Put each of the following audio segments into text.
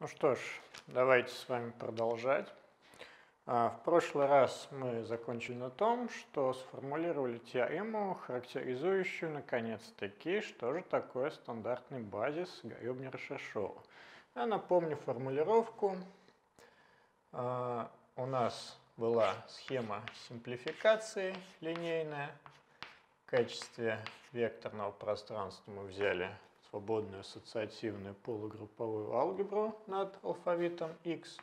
Ну что ж, давайте с вами продолжать. А, в прошлый раз мы закончили на том, что сформулировали теорему, характеризующую наконец-таки, что же такое стандартный базис Гребнера-Шершова. Я напомню формулировку. А, у нас была схема симплификации линейная. В качестве векторного пространства мы взяли свободную ассоциативную полугрупповую алгебру над алфавитом X.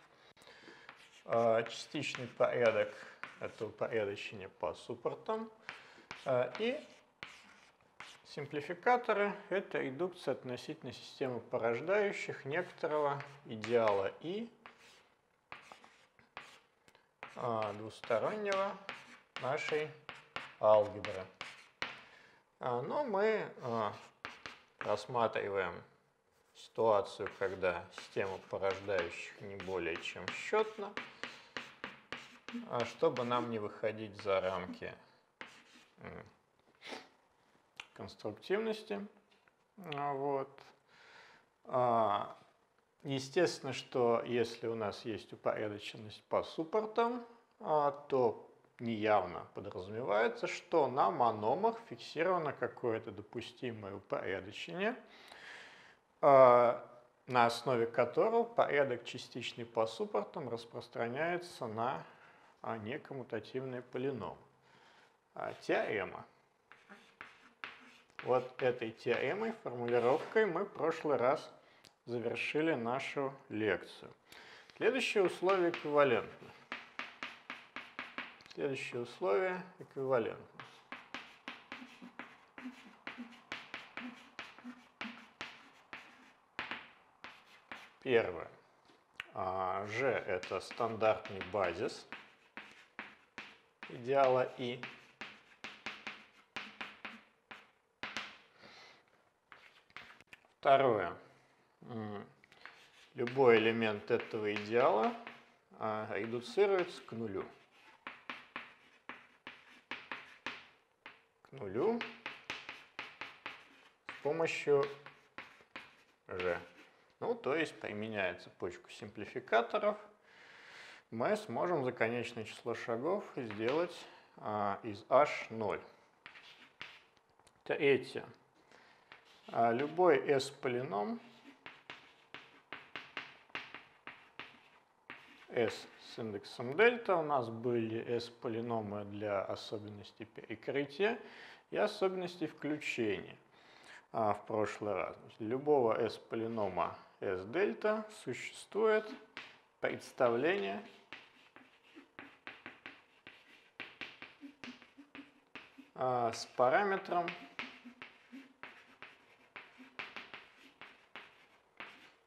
А, частичный порядок – это упорядочение по суппортам. А, и симплификаторы – это редукция относительно системы порождающих некоторого идеала И а, двустороннего нашей алгебры. Но мы рассматриваем ситуацию, когда система порождающих не более чем счетна, а чтобы нам не выходить за рамки конструктивности. А вот. А, естественно, что если у нас есть упорядоченность по суппортам, то неявно подразумевается, что на мономах фиксировано какое-то допустимое упорядочение, а, на основе которого порядок частичный по суппортам распространяется на а, некоммутативный полином. А, теорема. Вот этой теоремой, формулировкой мы в прошлый раз завершили нашу лекцию. Следующее условие эквивалентно. Следующее условие эквивалентно. Первое. G – это стандартный базис идеала И. Второе. Любой элемент этого идеала а, редуцируется к нулю. Нулю с помощью g. Ну, то есть, применяя цепочку симплификаторов, мы сможем за конечное число шагов сделать а, из h0. Третье. А, любой s-полином s с индексом дельта. У нас были S-полиномы для особенностей перекрытия и особенностей включения а, в прошлый раз. Любого S-полинома S-дельта существует представление а, с параметром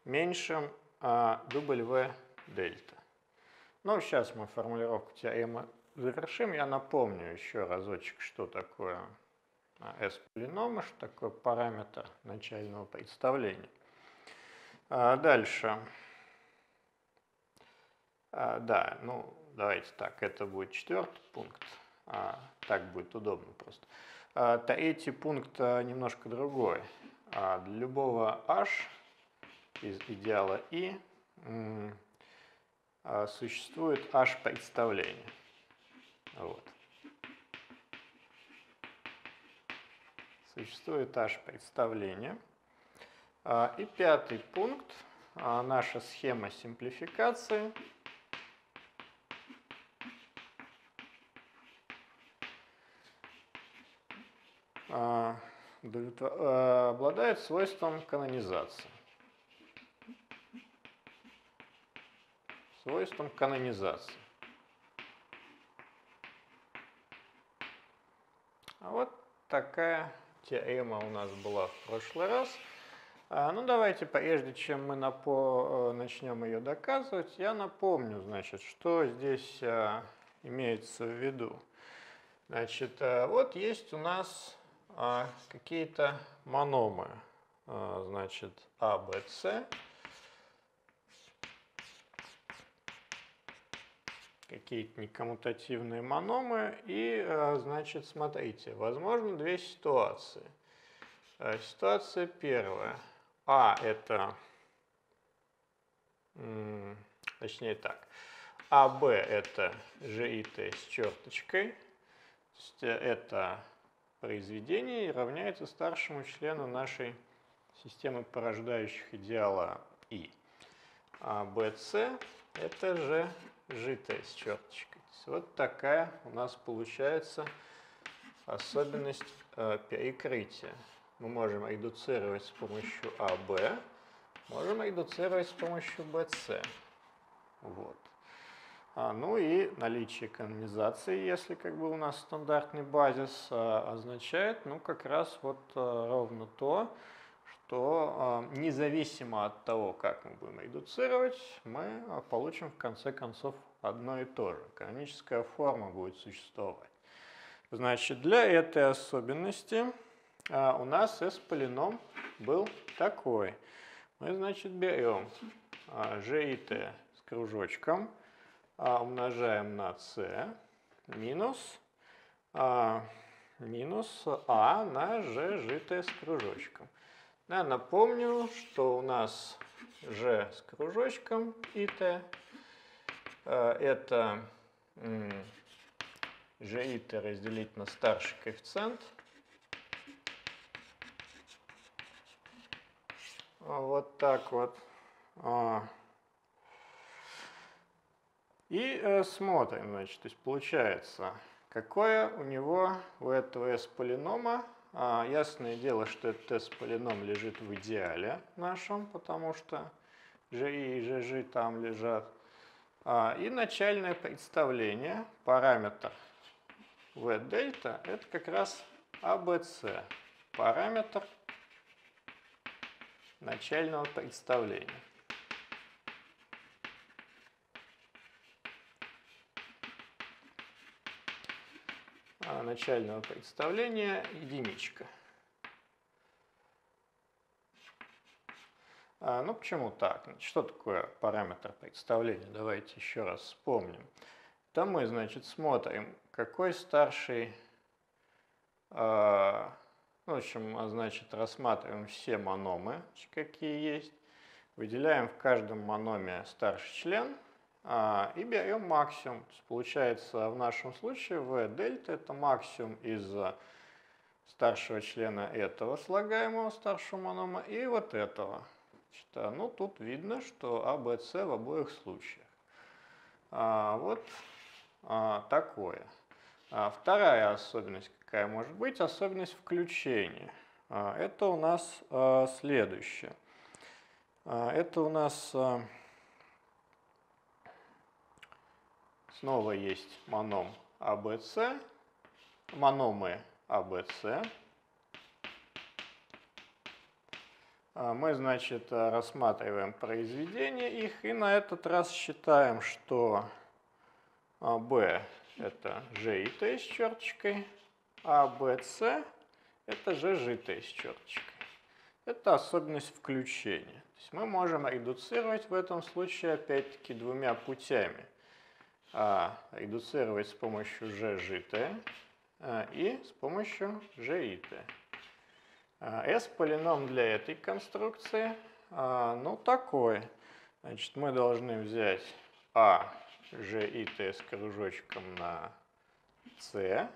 меньшим а, W дельта. Ну, сейчас мы формулировку теоремы завершим. Я напомню еще разочек, что такое S-полинома, что такое параметр начального представления. А дальше. А, да, ну, давайте так, это будет четвертый пункт. А, так будет удобно просто. А, третий пункт а, немножко другой. А, для любого h из идеала i а, существует аж представление. Вот. Существует аж представление. А, и пятый пункт, а, наша схема симплификации. обладает свойством канонизации. Свойством канонизации. А вот такая теорема у нас была в прошлый раз. А, ну, давайте, прежде чем мы напо... Э, начнем ее доказывать, я напомню, значит, что здесь а, имеется в виду. Значит, а, вот есть у нас а, какие-то мономы, а, значит, А, Б, С. какие-то некоммутативные мономы. И, э, значит, смотрите, возможно две ситуации. Э, ситуация первая. А – это точнее так. АБ это ЖИТ с черточкой, то есть это произведение равняется старшему члену нашей системы порождающих идеала И. А BC это же житая с черточкой. Вот такая у нас получается особенность э, перекрытия. Мы можем редуцировать с помощью АБ, можем редуцировать с помощью BC. Вот. А, ну и наличие канонизации, если как бы у нас стандартный базис, а, означает ну как раз вот а, ровно то, что а, независимо от того, как мы будем редуцировать, мы а, получим в конце концов одно и то же. Каноническая форма будет существовать. Значит, для этой особенности а, у нас S-полином был такой. Мы, значит, берем G и T с кружочком, умножаем на C минус, минус А на G, G, T с кружочком. Да, напомню, что у нас G с кружочком и T. Э, это G и T разделить на старший коэффициент. Вот так вот. А. И э, смотрим, значит, то есть получается, какое у него у этого S полинома а, ясное дело, что этот тест-полином лежит в идеале нашем, потому что GI и GG там лежат. А, и начальное представление, параметр V дельта, это как раз ABC, параметр начального представления. Начального представления единичка. А, ну, почему так? Что такое параметр представления? Давайте еще раз вспомним. Там мы, значит, смотрим, какой старший, э, ну, в общем, значит, рассматриваем все мономы, какие есть, выделяем в каждом маноме старший член – а, и берем максимум. получается в нашем случае v дельта это максимум из старшего члена этого слагаемого старшего монома и вот этого. Значит, а, ну тут видно, что А, Б, С в обоих случаях. А, вот а, такое. А, вторая особенность какая может быть? Особенность включения. А, это у нас а, следующее. А, это у нас... А, Снова есть маном АБС, мономы АБС. А, мы, значит, рассматриваем произведение их и на этот раз считаем, что B это G и T с черточкой, а BC это G, T с черточкой. Это особенность включения. То есть мы можем редуцировать в этом случае опять-таки двумя путями – а, редуцировать с помощью GJT а, и с помощью GIT. А, S-полином для этой конструкции, а, ну, такой. Значит, мы должны взять А, T с кружочком на C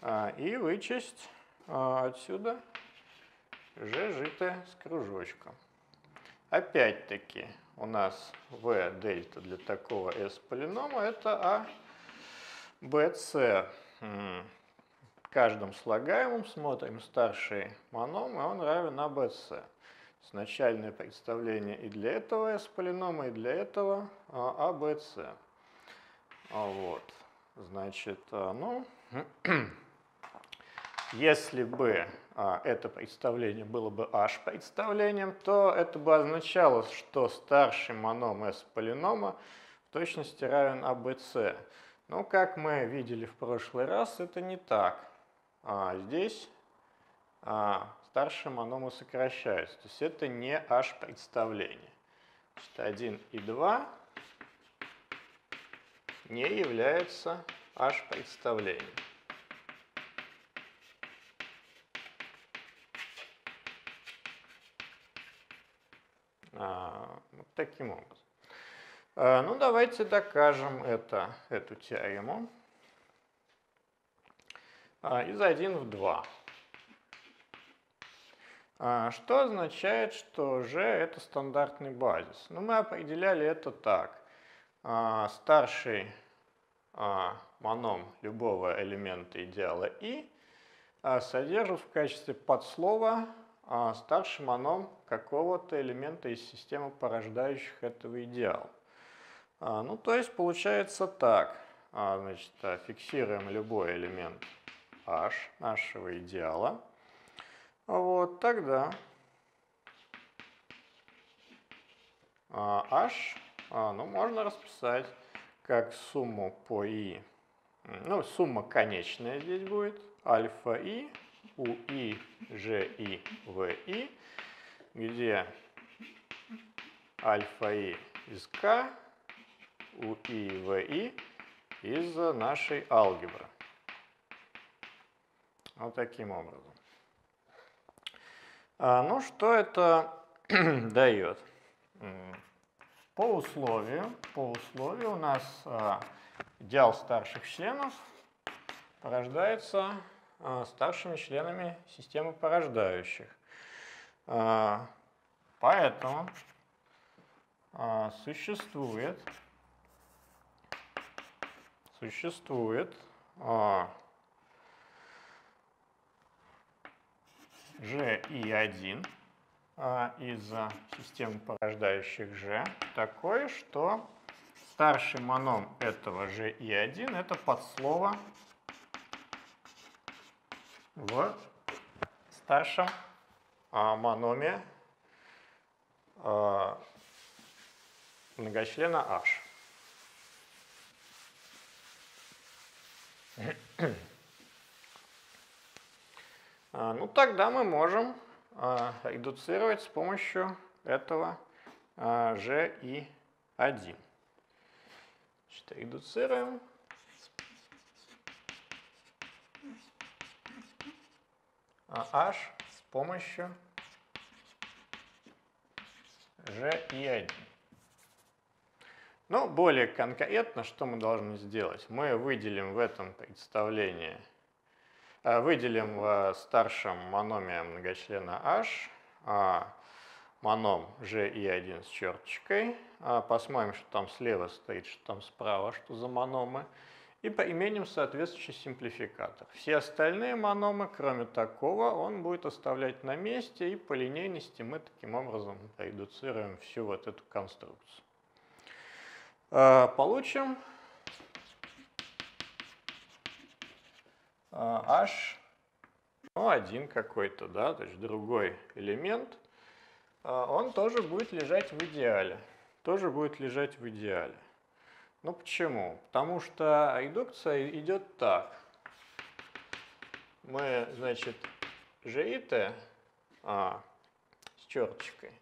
а, и вычесть а, отсюда T с кружочком. Опять-таки, у нас v дельта для такого s полинома это а bc. Каждым слагаемым смотрим старший моном, и он равен а bc. Начальное представление и для этого s полинома, и для этого а bc. А вот. Значит, а, ну, если бы а, это представление было бы h представлением, то это бы означало, что старший моном s полинома в точности равен abc. Но, как мы видели в прошлый раз, это не так. А здесь а, старшие мономы сокращаются. То есть это не h представление. Значит, 1 и 2 не являются h представлением. Вот таким образом. А, ну, давайте докажем это, эту теорему а, из 1 в 2. А, что означает, что G это стандартный базис? Ну, мы определяли это так. А, старший а, моном любого элемента идеала I содержит в качестве подслова старший моном какого-то элемента из системы порождающих этого идеала. Ну, то есть получается так. Значит, фиксируем любой элемент h нашего идеала. Вот тогда а, h а, ну, можно расписать как сумму по i. Ну, сумма конечная здесь будет. Альфа i у i, g i, v i, где альфа i из k, у i, v i из нашей алгебры. Вот таким образом. А, ну, что это дает? По условию, по условию у нас а, идеал старших членов порождается старшими членами системы порождающих. Поэтому существует, существует G и 1 а, из системы порождающих G такое, что старший моном этого G и 1 это подслово в старшем а, мономе а, многочлена H. А, ну, тогда мы можем редуцировать с помощью этого G и 1. Значит, редуцируем. H с помощью G и 1. Ну, более конкретно, что мы должны сделать? Мы выделим в этом представлении Э, выделим в старшем мономе многочлена H а, моном G и 1 с черточкой. А, посмотрим, что там слева стоит, что там справа, что за мономы. И применим соответствующий симплификатор. Все остальные мономы, кроме такого, он будет оставлять на месте, и по линейности мы таким образом редуцируем всю вот эту конструкцию. Э, получим h, ну, один какой-то, да, то есть другой элемент, а, он тоже будет лежать в идеале. Тоже будет лежать в идеале. Ну почему? Потому что редукция идет так. Мы, значит, GIT а, с черточкой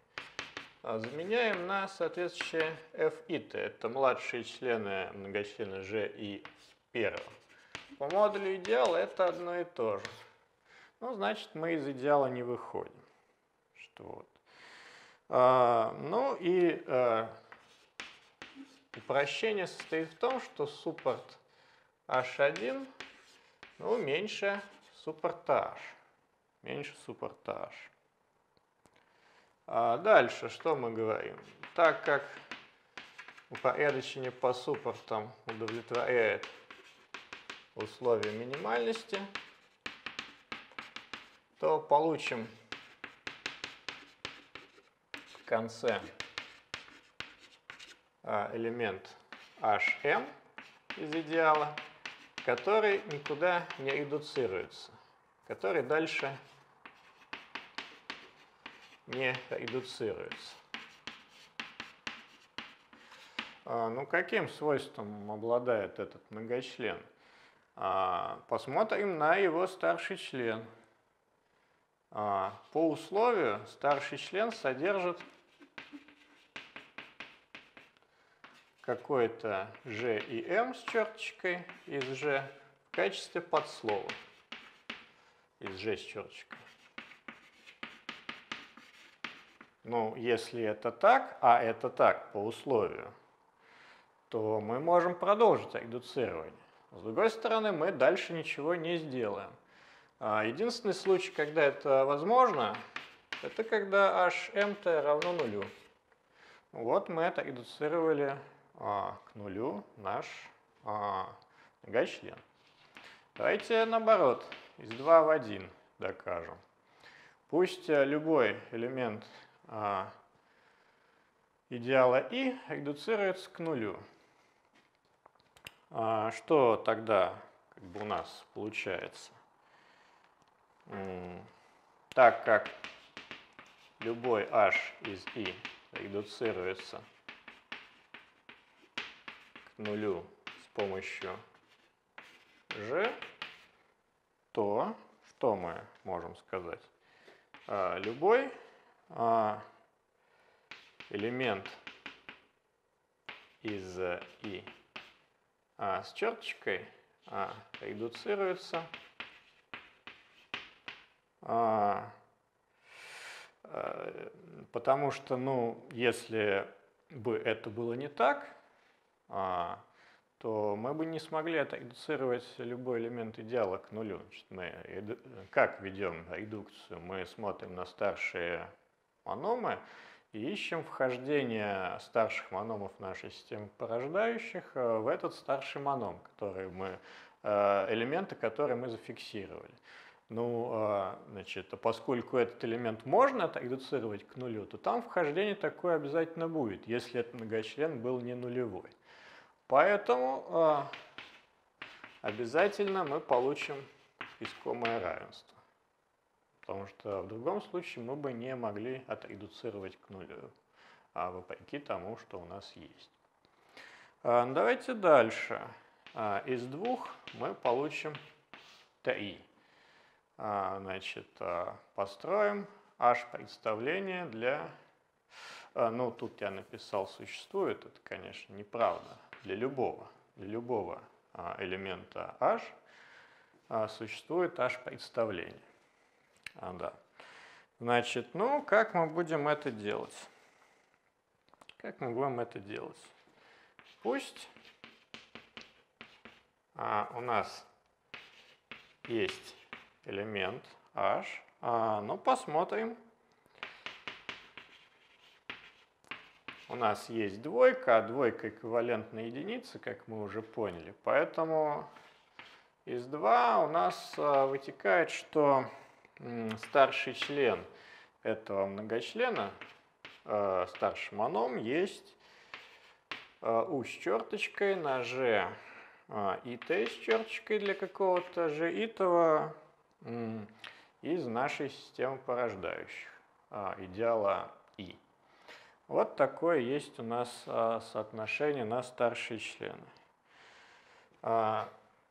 а, заменяем на соответствующее FIT. Это младшие члены многочлена G и первого. По модулю идеала это одно и то же. Ну, значит, мы из идеала не выходим. Что вот. А, ну и а, упрощение состоит в том, что суппорт H1 ну, меньше суппорта H. Меньше суппорта H. А дальше что мы говорим? Так как упорядочение по суппортам удовлетворяет условия минимальности, то получим в конце элемент hm из идеала, который никуда не редуцируется, который дальше не редуцируется. А, ну, каким свойством обладает этот многочлен? А, посмотрим на его старший член. А, по условию старший член содержит какой-то G и M с черточкой из G в качестве подслова из G с черточкой. Ну, если это так, а это так по условию, то мы можем продолжить редуцирование. С другой стороны, мы дальше ничего не сделаем. А, единственный случай, когда это возможно, это когда hm равно нулю. Вот мы это редуцировали а, к нулю наш а. Давайте наоборот, из 2 в 1 докажем. Пусть э, любой элемент а, идеала i редуцируется к нулю. А, что тогда как бы у нас получается? Так как любой h из i редуцируется нулю с помощью g, то что мы можем сказать? А, любой а, элемент из i а, с черточкой редуцируется а, потому что, ну, если бы это было не так, то мы бы не смогли отредуцировать любой элемент идеала к нулю. Значит, мы как ведем редукцию? Мы смотрим на старшие мономы и ищем вхождение старших мономов нашей системы порождающих э, в этот старший моном, который мы, э, элементы, которые мы зафиксировали. Ну, э, значит, а поскольку этот элемент можно отредуцировать к нулю, то там вхождение такое обязательно будет, если этот многочлен был не нулевой. Поэтому обязательно мы получим искомое равенство потому что в другом случае мы бы не могли отредуцировать к нулю, а вопреки тому, что у нас есть. А, давайте дальше. А, из двух мы получим 3. А, значит, построим h представление для... Ну, тут я написал «существует», это, конечно, неправда. Для любого, для любого элемента h существует h представление. А, да. Значит, ну, как мы будем это делать? Как мы будем это делать? Пусть а, у нас есть элемент h, а, ну, посмотрим. У нас есть двойка, а двойка эквивалентна единице, как мы уже поняли. Поэтому из 2 у нас а, вытекает, что старший член этого многочлена, э, старший моном, есть э, u с черточкой на g и t с черточкой для какого-то g итого из нашей системы порождающих, идеала i. Вот такое есть у нас соотношение на старшие члены.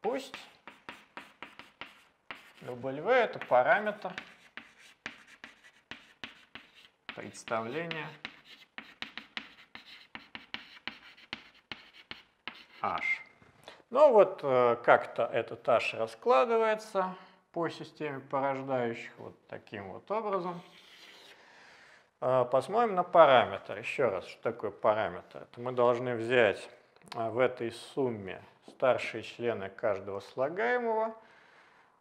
Пусть W это параметр представления h. Ну вот э, как-то этот h раскладывается по системе порождающих вот таким вот образом. Э, посмотрим на параметр. Еще раз, что такое параметр? Это мы должны взять э, в этой сумме старшие члены каждого слагаемого –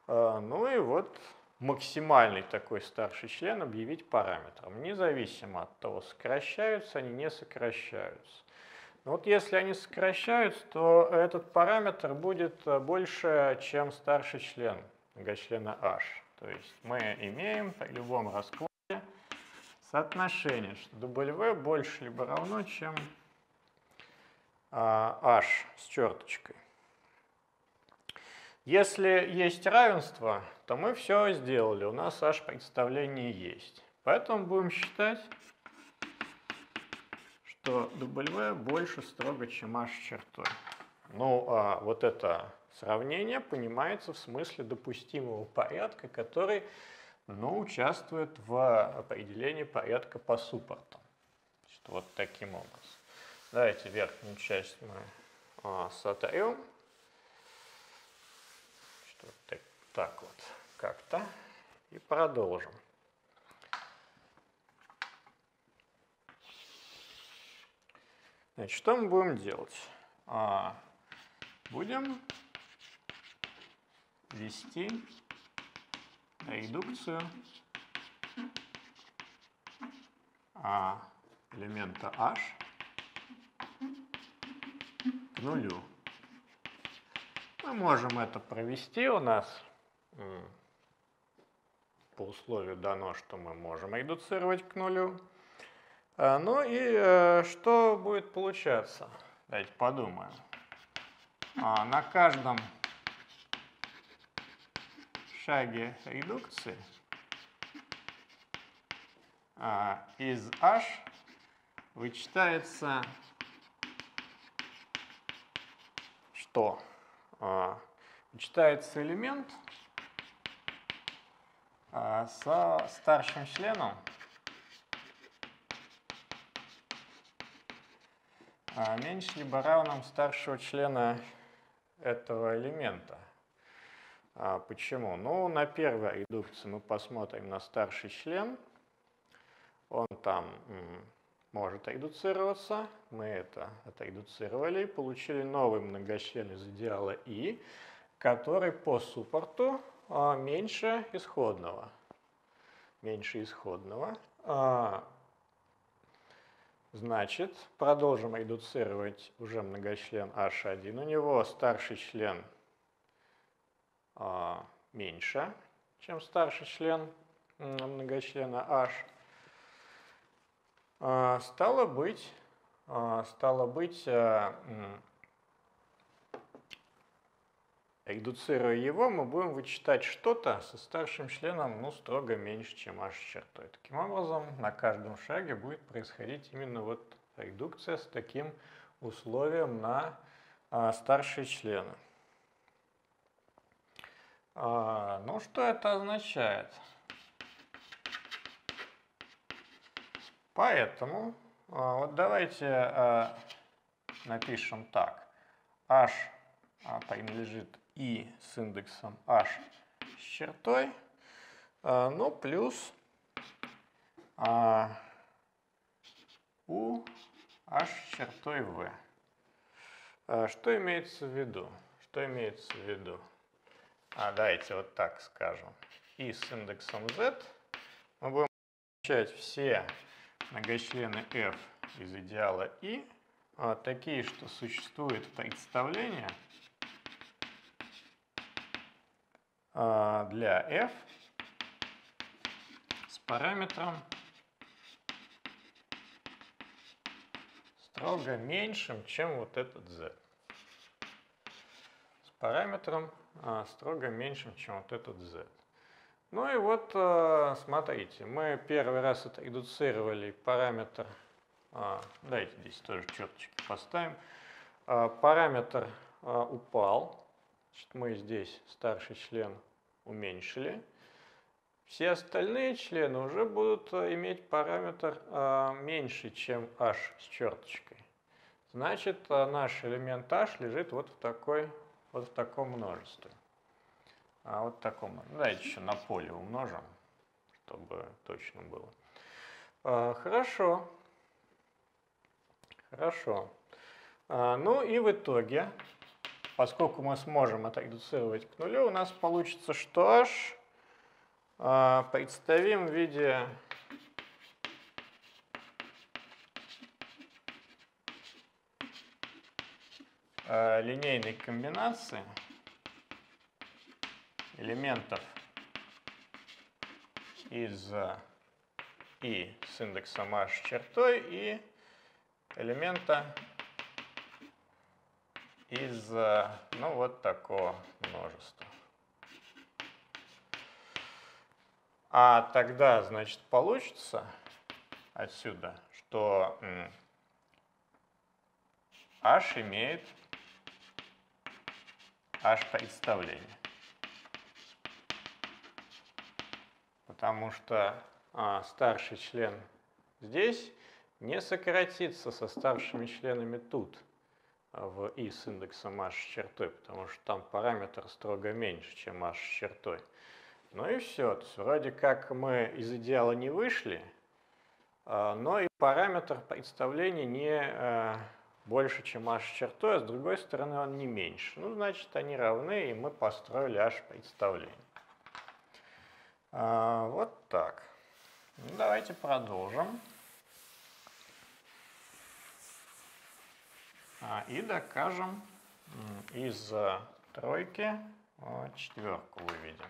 а, ну и вот максимальный такой старший член объявить параметром, независимо от того, сокращаются они, не сокращаются. Но вот если они сокращаются, то этот параметр будет больше, чем старший член многочлена h. То есть мы имеем при любом раскладе соотношение, что W больше либо равно, чем h а, с черточкой. Если есть равенство, то мы все сделали, у нас аж представление есть. Поэтому будем считать, что W больше строго, чем h чертой. Ну, а вот это сравнение понимается в смысле допустимого порядка, который ну, участвует в определении порядка по суппортам. Значит, вот таким образом. Давайте верхнюю часть мы а, сотрем так, так вот как-то и продолжим. Значит, что мы будем делать? а, будем ввести редукцию а, элемента h к нулю. Мы можем это провести у нас по условию дано, что мы можем редуцировать к нулю. А, ну и э, что будет получаться? Давайте подумаем. А, на каждом шаге редукции а, из h вычитается что? Вычитается элемент со старшим членом меньше либо равным старшего члена этого элемента. А почему? Ну, на первой редукции мы посмотрим на старший член. Он там может редуцироваться. Мы это отредуцировали, получили новый многочлен из идеала И, который по суппорту а, меньше исходного. Меньше исходного. А, Значит, продолжим редуцировать уже многочлен H1. У него старший член меньше, чем старший член многочлена H. А, стало быть, а, стало быть, а, редуцируя его, мы будем вычитать что-то со старшим членом ну, строго меньше, чем h чертой. Таким образом, на каждом шаге будет происходить именно вот редукция с таким условием на а, старшие члены. А, ну, что это означает? Поэтому, а, вот давайте а, напишем так. h принадлежит и с индексом h с чертой, ну плюс у h чертой v. Что имеется в виду? Что имеется в виду? А, давайте вот так скажем. И с индексом z мы будем получать все многочлены f из идеала i, а, такие, что существует представление – А, для f с параметром строго меньшим, чем вот этот z. С параметром строго меньшим, чем вот этот z. Ну и вот, а, смотрите, мы первый раз это редуцировали параметр, давайте здесь тоже черточки поставим, параметр упал, Значит, мы здесь старший член уменьшили. Все остальные члены уже будут э, иметь параметр э, меньше, чем h с черточкой. Значит, э, наш элемент h лежит вот в, такой, вот в таком множестве. А вот в таком. Давайте еще на поле умножим, чтобы точно было. Э, хорошо. Хорошо. Э, ну и в итоге поскольку мы сможем это редуцировать к нулю, у нас получится, что h э, представим в виде э, линейной комбинации элементов из и с индексом h чертой и элемента из, э, ну, вот такого множества. А тогда, значит, получится отсюда, что h имеет h представление. Потому что а, старший член здесь не сократится со старшими членами тут в и с индексом h с чертой, потому что там параметр строго меньше, чем h с чертой. Ну и все. То есть вроде как мы из идеала не вышли, а, но и параметр представления не, а, больше, чем h чертой, а с другой стороны он не меньше. Ну, значит, они равны, и мы построили h представление. А, вот так. Ну, давайте продолжим. А, и докажем из тройки четверку выведем.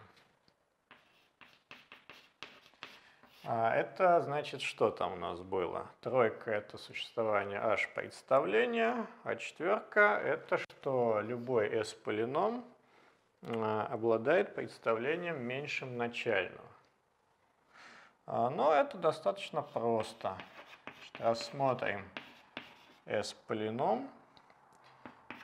А это значит, что там у нас было? Тройка – это существование h представления, а четверка – это что любой s-полином а, обладает представлением меньшим начального. А, но это достаточно просто. Рассмотрим s-полином.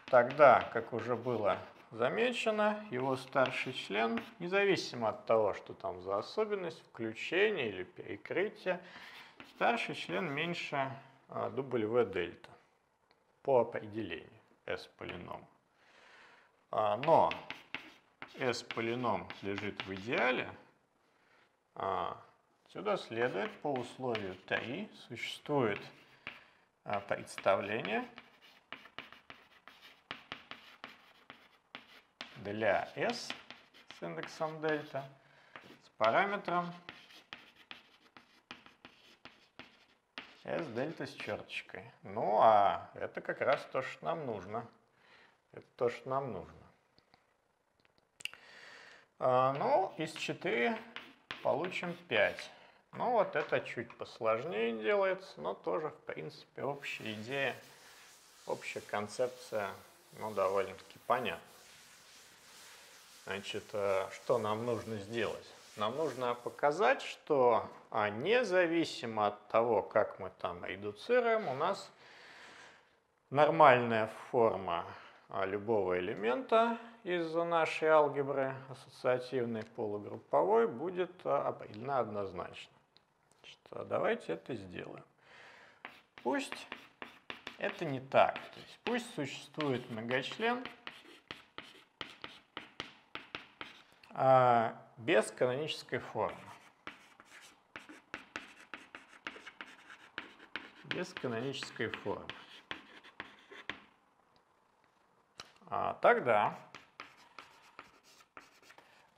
Тогда, как уже было замечено, его старший член, независимо от того, что там за особенность, включения или перекрытия, старший член меньше W дельта по определению S-полином. А, но S-полином лежит в идеале, Сюда следует по условию ТАИ существует представление для S с индексом дельта с параметром S дельта с черточкой. Ну, а это как раз то, что нам нужно. Это то, что нам нужно. А, ну, из 4 получим 5. Ну, вот это чуть посложнее делается, но тоже, в принципе, общая идея, общая концепция, ну, довольно-таки понятна. Значит, э, что нам нужно сделать? Нам нужно показать, что а, независимо от того, как мы там редуцируем, у нас нормальная форма а, любого элемента из нашей алгебры ассоциативной полугрупповой будет а, определена однозначно. Значит, давайте это сделаем. Пусть это не так. То есть пусть существует многочлен, а, без канонической формы. Без канонической формы. А, тогда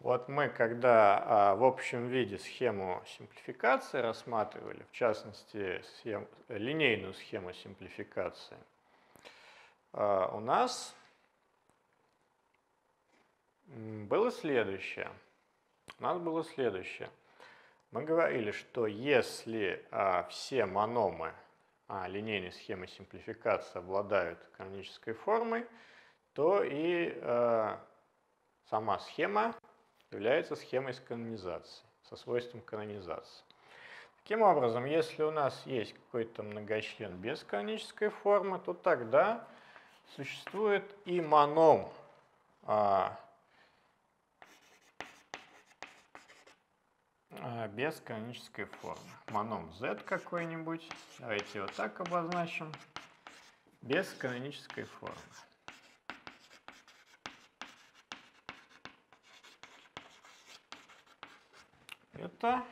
вот мы, когда а, в общем виде схему симплификации рассматривали, в частности схем, линейную схему симплификации, а, у нас было следующее. У нас было следующее. Мы говорили, что если а, все мономы а, линейной схемы симплификации обладают канонической формой, то и а, сама схема является схемой с канонизацией, со свойством канонизации. Таким образом, если у нас есть какой-то многочлен без канонической формы, то тогда существует и моном а, без канонической формы. Моном z какой-нибудь. Давайте его так обозначим. Без канонической формы. Это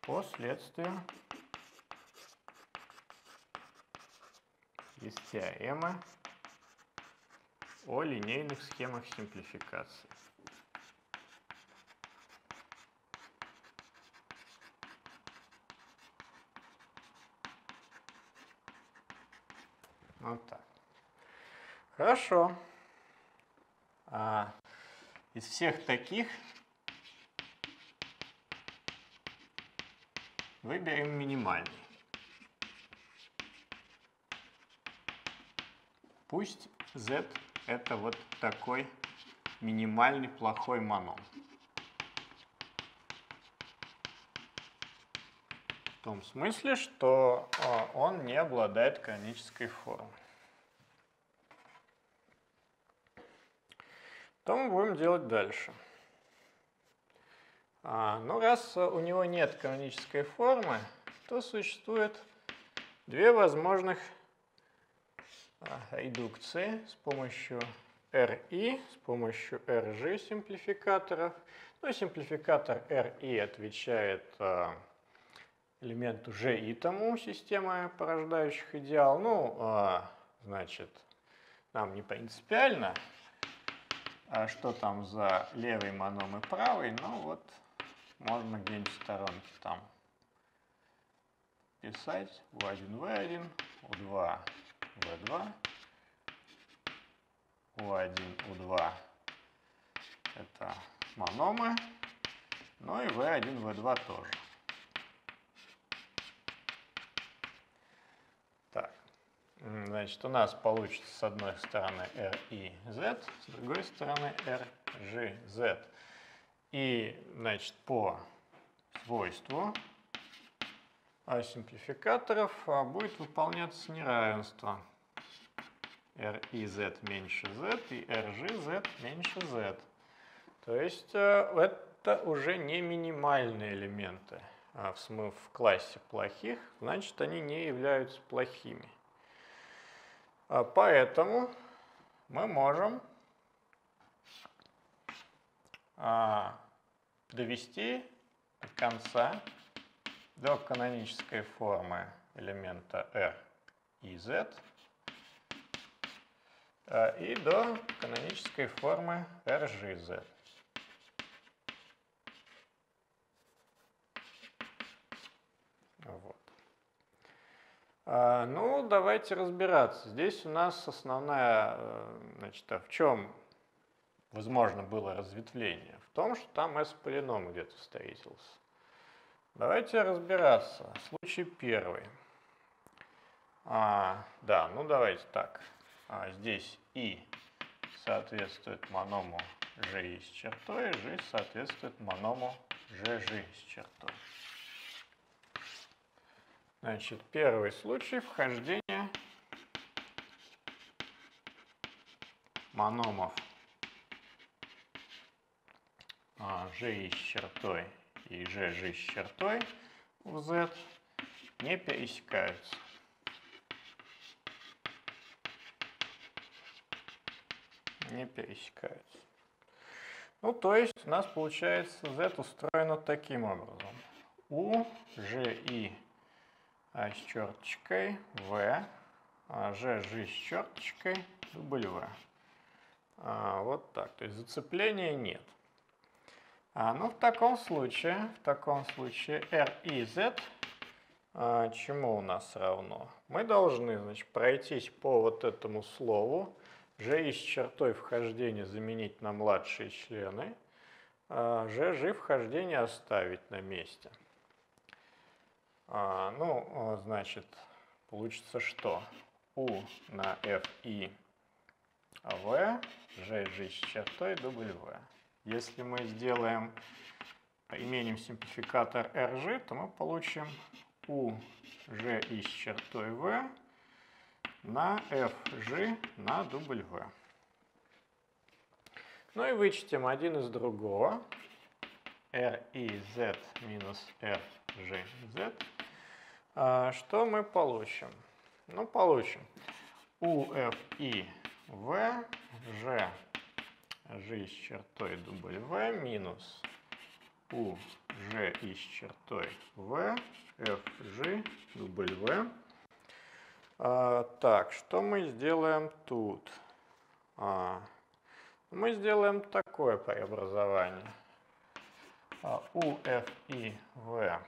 последствия из теоремы о линейных схемах симплификации. Вот так. Хорошо. А, из всех таких выберем минимальный. Пусть z это вот такой минимальный плохой моном. В том смысле, что а, он не обладает канонической формой. Что мы будем делать дальше? А, ну, раз у него нет канонической формы, то существует две возможных а, редукции с помощью RI, с помощью RG симплификаторов. Ну, симплификатор RI отвечает а, элементу G и тому системы порождающих идеал. Ну, а, значит, нам не принципиально, а что там за левый моном и правый, ну вот можно где-нибудь в там писать U1, V1, U2, V2, U1, U2 это мономы, ну и V1, V2 тоже. Так, значит, у нас получится с одной стороны R и Z, с другой стороны R, G, Z. И, значит, по свойству симплификаторов а, будет выполняться неравенство r и z меньше z и rg z меньше z. То есть э, это уже не минимальные элементы. А в, в классе плохих, значит они не являются плохими. А поэтому мы можем довести до конца до канонической формы элемента R и Z э, и до канонической формы RGZ. Вот. А, ну, давайте разбираться. Здесь у нас основная, э, значит, а в чем возможно было разветвление? В том, что там S-полином где-то встретился. Давайте разбираться. Случай первый. А, да, ну давайте так. А, здесь И соответствует моному G с чертой, G соответствует моному GG с чертой. Значит, первый случай вхождения мономов G с чертой и GG с чертой в Z не пересекаются. Не пересекаются. Ну, то есть у нас получается Z устроено таким образом. У, G, I а с черточкой, V, а G, G с черточкой, W. А, вот так. То есть зацепления нет. А, ну, в таком случае, в таком случае R и Z а, чему у нас равно? Мы должны, значит, пройтись по вот этому слову, G с чертой вхождения заменить на младшие члены, а G, G вхождение оставить на месте. А, ну, значит, получится что? U на F и V, G, G с чертой, W. Если мы сделаем, именем симплификатор RG, то мы получим u g и с чертой v на fg на w. Ну и вычтем один из другого. r и z минус f g z. А, что мы получим? Ну, получим u f и v g g с чертой W минус U G и с чертой V F G W. А, так, что мы сделаем тут? А, мы сделаем такое преобразование. А, U F и V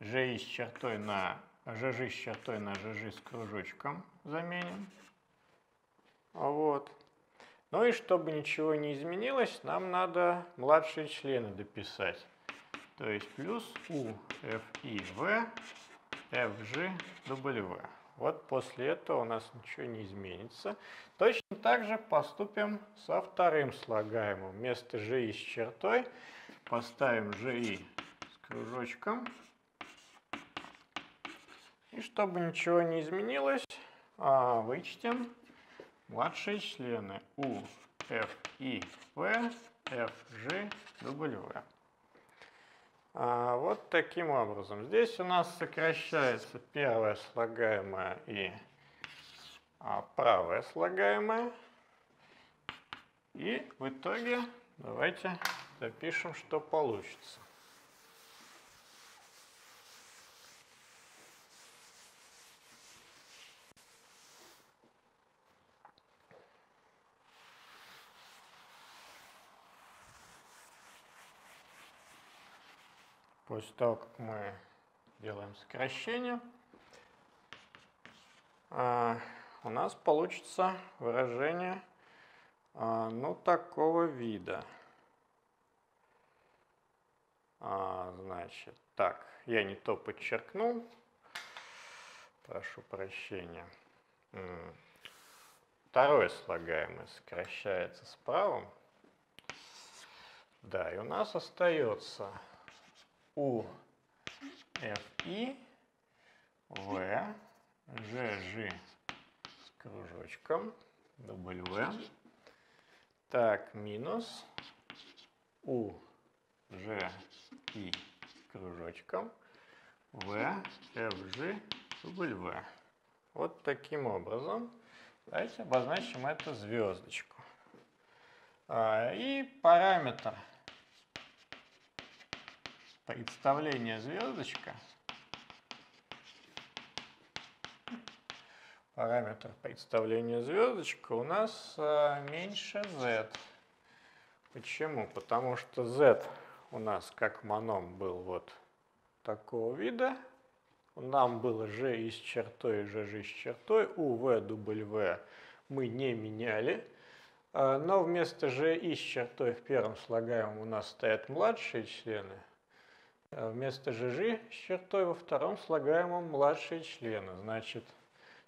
G с чертой на GG с чертой на GG с кружочком заменим. Вот. Ну и чтобы ничего не изменилось, нам надо младшие члены дописать. То есть плюс U, F, I, V, F, G, W. Вот после этого у нас ничего не изменится. Точно так же поступим со вторым слагаемым. Вместо GI с чертой поставим GI с кружочком. И чтобы ничего не изменилось, а, вычтем Младшие члены У, F, I, V, F, G, W. А, вот таким образом. Здесь у нас сокращается первое слагаемое и а, правое слагаемое. И в итоге давайте запишем, что получится. После того, как мы делаем сокращение, а, у нас получится выражение а, ну, такого вида. А, значит, так, я не то подчеркнул. Прошу прощения. Второе слагаемое сокращается с правом. Да, и у нас остается у FI V GG с кружочком W. Так, минус у G и с кружочком V FG W. Вот таким образом. Давайте обозначим это звездочку. А, и параметр представления звездочка. Параметр представления звездочка у нас а, меньше z. Почему? Потому что z у нас как моном был вот такого вида, нам было g и с чертой, g, с чертой, у, v, w мы не меняли, а, но вместо g и с чертой в первом слагаемом у нас стоят младшие члены, вместо gg с чертой во втором слагаемом младшие члены. Значит,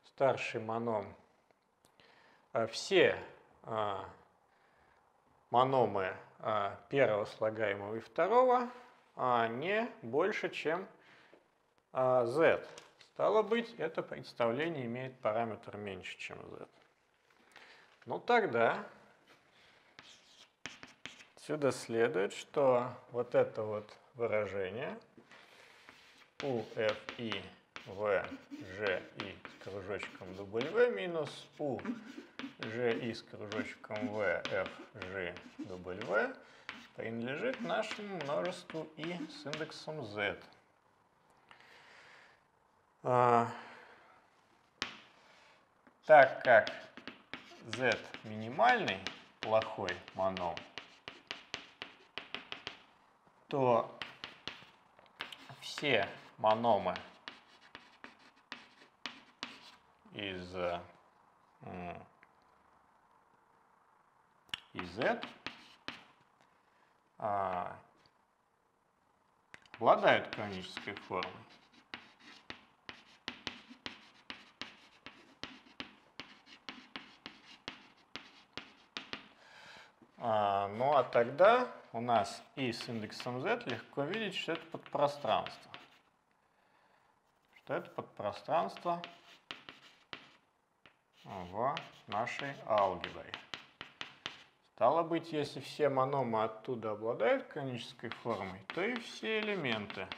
старший моном. А все мономы первого слагаемого и второго не больше, чем а z. Стало быть, это представление имеет параметр меньше, чем z. Ну тогда отсюда следует, что вот это вот выражение. У f i v g i с кружочком w минус. У g i с кружочком v f g w. Принадлежит нашему множеству i с индексом z. А, так как z минимальный, плохой моном, то все мономы из, из z а, обладают канонической формой. А, ну а тогда у нас и с индексом z легко видеть, что это подпространство. Что это подпространство в нашей алгебре. Стало быть, если все мономы оттуда обладают канонической формой, то и все элементы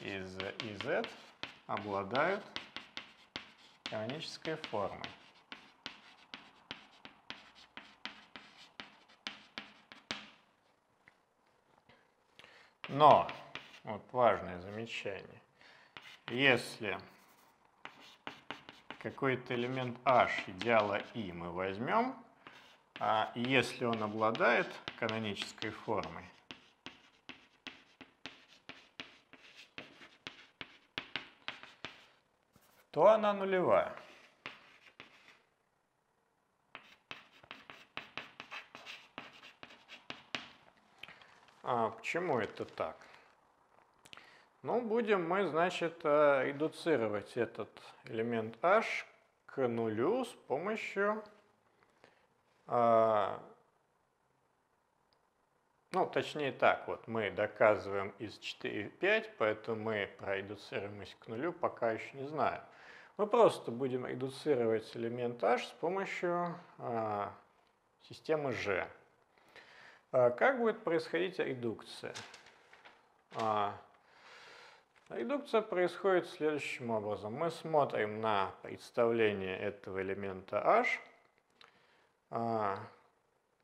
из и z обладают канонической формой. Но, вот важное замечание, если какой-то элемент h идеала i мы возьмем, а если он обладает канонической формой, то она нулевая. А почему это так? Ну, будем мы, значит, э, редуцировать этот элемент h к нулю с помощью, а, ну, точнее так, вот мы доказываем из 4,5, поэтому мы про редуцируемость к нулю пока еще не знаем. Мы просто будем редуцировать элемент h с помощью а, системы g. А как будет происходить редукция? А, редукция происходит следующим образом. Мы смотрим на представление этого элемента h, а,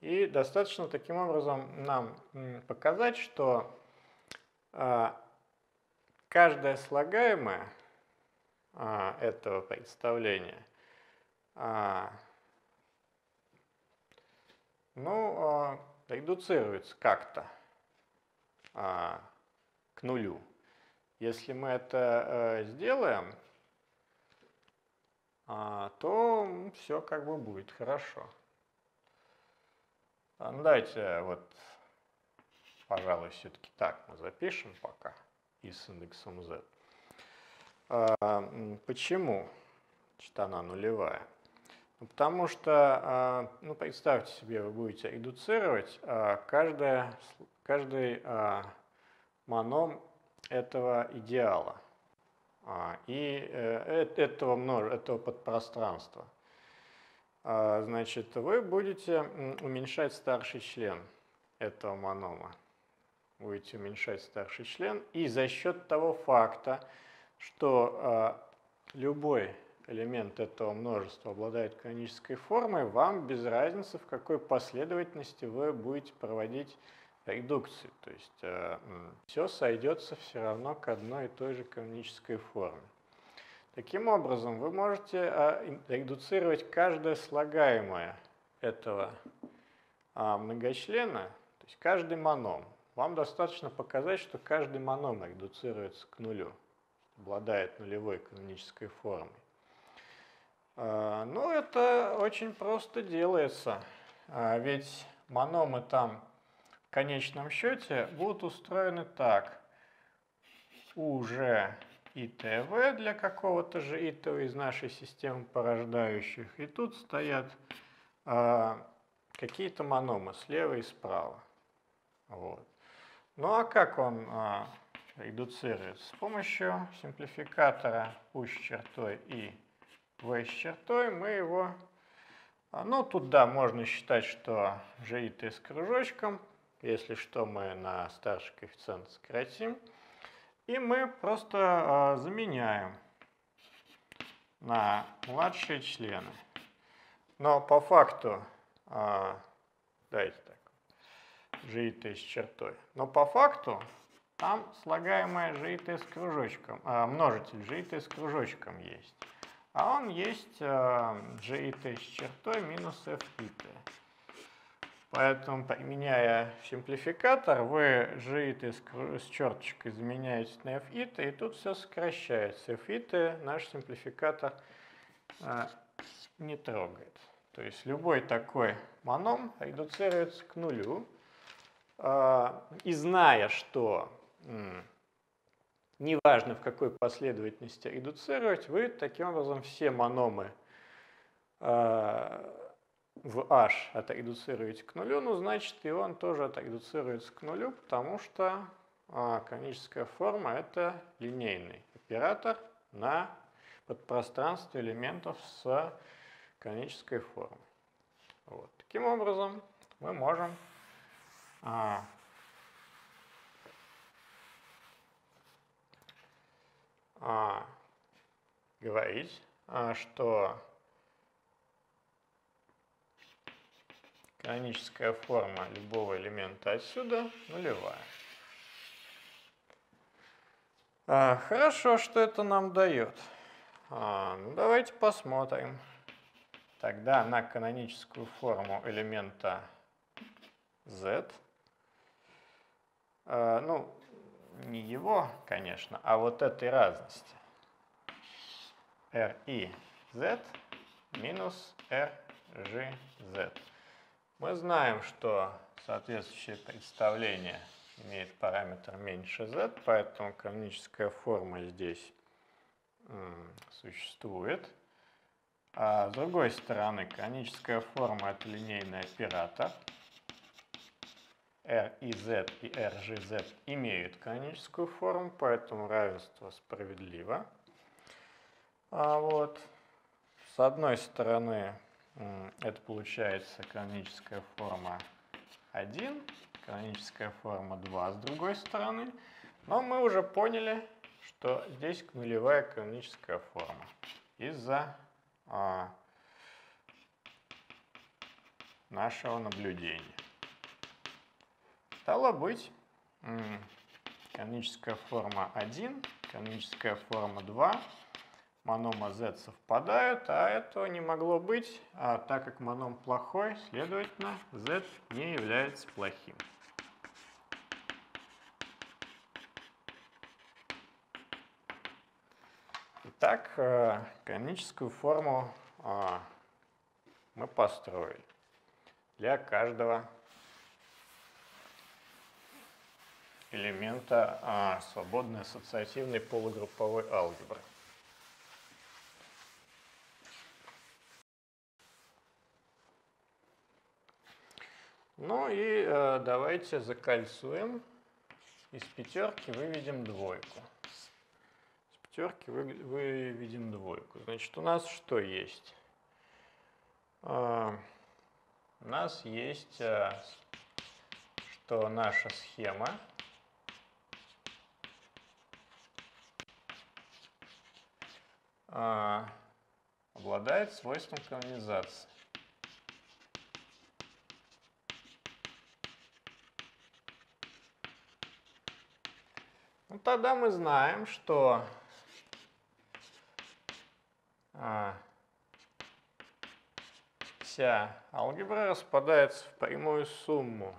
и достаточно таким образом нам показать, что каждое слагаемое этого представления ну, редуцируется как-то. а, к нулю. Если мы это а, сделаем, а, то все как бы будет хорошо. А, ну, давайте вот, пожалуй, все-таки так мы запишем пока и с индексом z. А, почему значит, она нулевая? Ну, потому что, а, ну, представьте себе, вы будете редуцировать а, каждое, каждый а, маном этого идеала и э, этого, множ... этого подпространства. Значит, вы будете уменьшать старший член этого манома. Будете уменьшать старший член. И за счет того факта, что любой элемент этого множества обладает канонической формой, вам без разницы, в какой последовательности вы будете проводить редукцию. То есть э, все сойдется все равно к одной и той же канонической форме. Таким образом, вы можете э, редуцировать каждое слагаемое этого э, многочлена, то есть каждый маном. Вам достаточно показать, что каждый маном редуцируется к нулю, обладает нулевой канонической формой. А, ну, это очень просто делается, а, ведь мономы там в конечном счете будут устроены так. уже и ТВ для какого-то же ИТВ из нашей системы порождающих. И тут стоят а, какие-то мономы слева и справа. Вот. Ну а как он а, редуцируется? С помощью симплификатора пусть чертой и v с чертой, мы его... А, ну, тут, да, можно считать, что GIT с кружочком. Если что, мы на старший коэффициент сократим. И мы просто а, заменяем на младшие члены. Но по факту, а, дайте так, GIT с чертой. Но по факту там слагаемое GIT с кружочком, а, множитель GIT с кружочком есть а он есть э, GIT с чертой минус FIT. Поэтому, применяя симплификатор, вы GIT с, с черточкой заменяете на FIT, и тут все сокращается. FIT наш симплификатор э, не трогает. То есть любой такой маном редуцируется к нулю. Э, и зная, что неважно в какой последовательности редуцировать, вы таким образом все мономы э, в h отредуцируете к нулю, ну значит и он тоже отредуцируется к нулю, потому что э, коническая форма это линейный оператор на подпространстве элементов с конической формой. Вот. Таким образом мы можем а, а, говорить, а, что каноническая форма любого элемента отсюда нулевая. А, хорошо, что это нам дает. А, ну, давайте посмотрим. Тогда на каноническую форму элемента z. А, ну, не его, конечно, а вот этой разности. r i z минус r g z. Мы знаем, что соответствующее представление имеет параметр меньше z, поэтому каноническая форма здесь существует. А с другой стороны, каноническая форма – это линейный оператор – R и Z и RGZ имеют каноническую форму, поэтому равенство справедливо. А вот с одной стороны это получается каноническая форма 1, каноническая форма 2 с другой стороны. Но мы уже поняли, что здесь нулевая каноническая форма из-за а, нашего наблюдения. Стало быть, каноническая форма 1, каноническая форма 2, монома Z совпадают, а этого не могло быть, а так как моном плохой, следовательно, Z не является плохим. Итак, э, каноническую форму а, мы построили для каждого элемента а, свободной ассоциативной полугрупповой алгебры. Ну и э, давайте закольцуем. Из пятерки выведем двойку. Из пятерки вы, выведем двойку. Значит, у нас что есть? Э, у нас есть, э, что наша схема обладает свойством канонизации. Ну, тогда мы знаем, что а, вся алгебра распадается в прямую сумму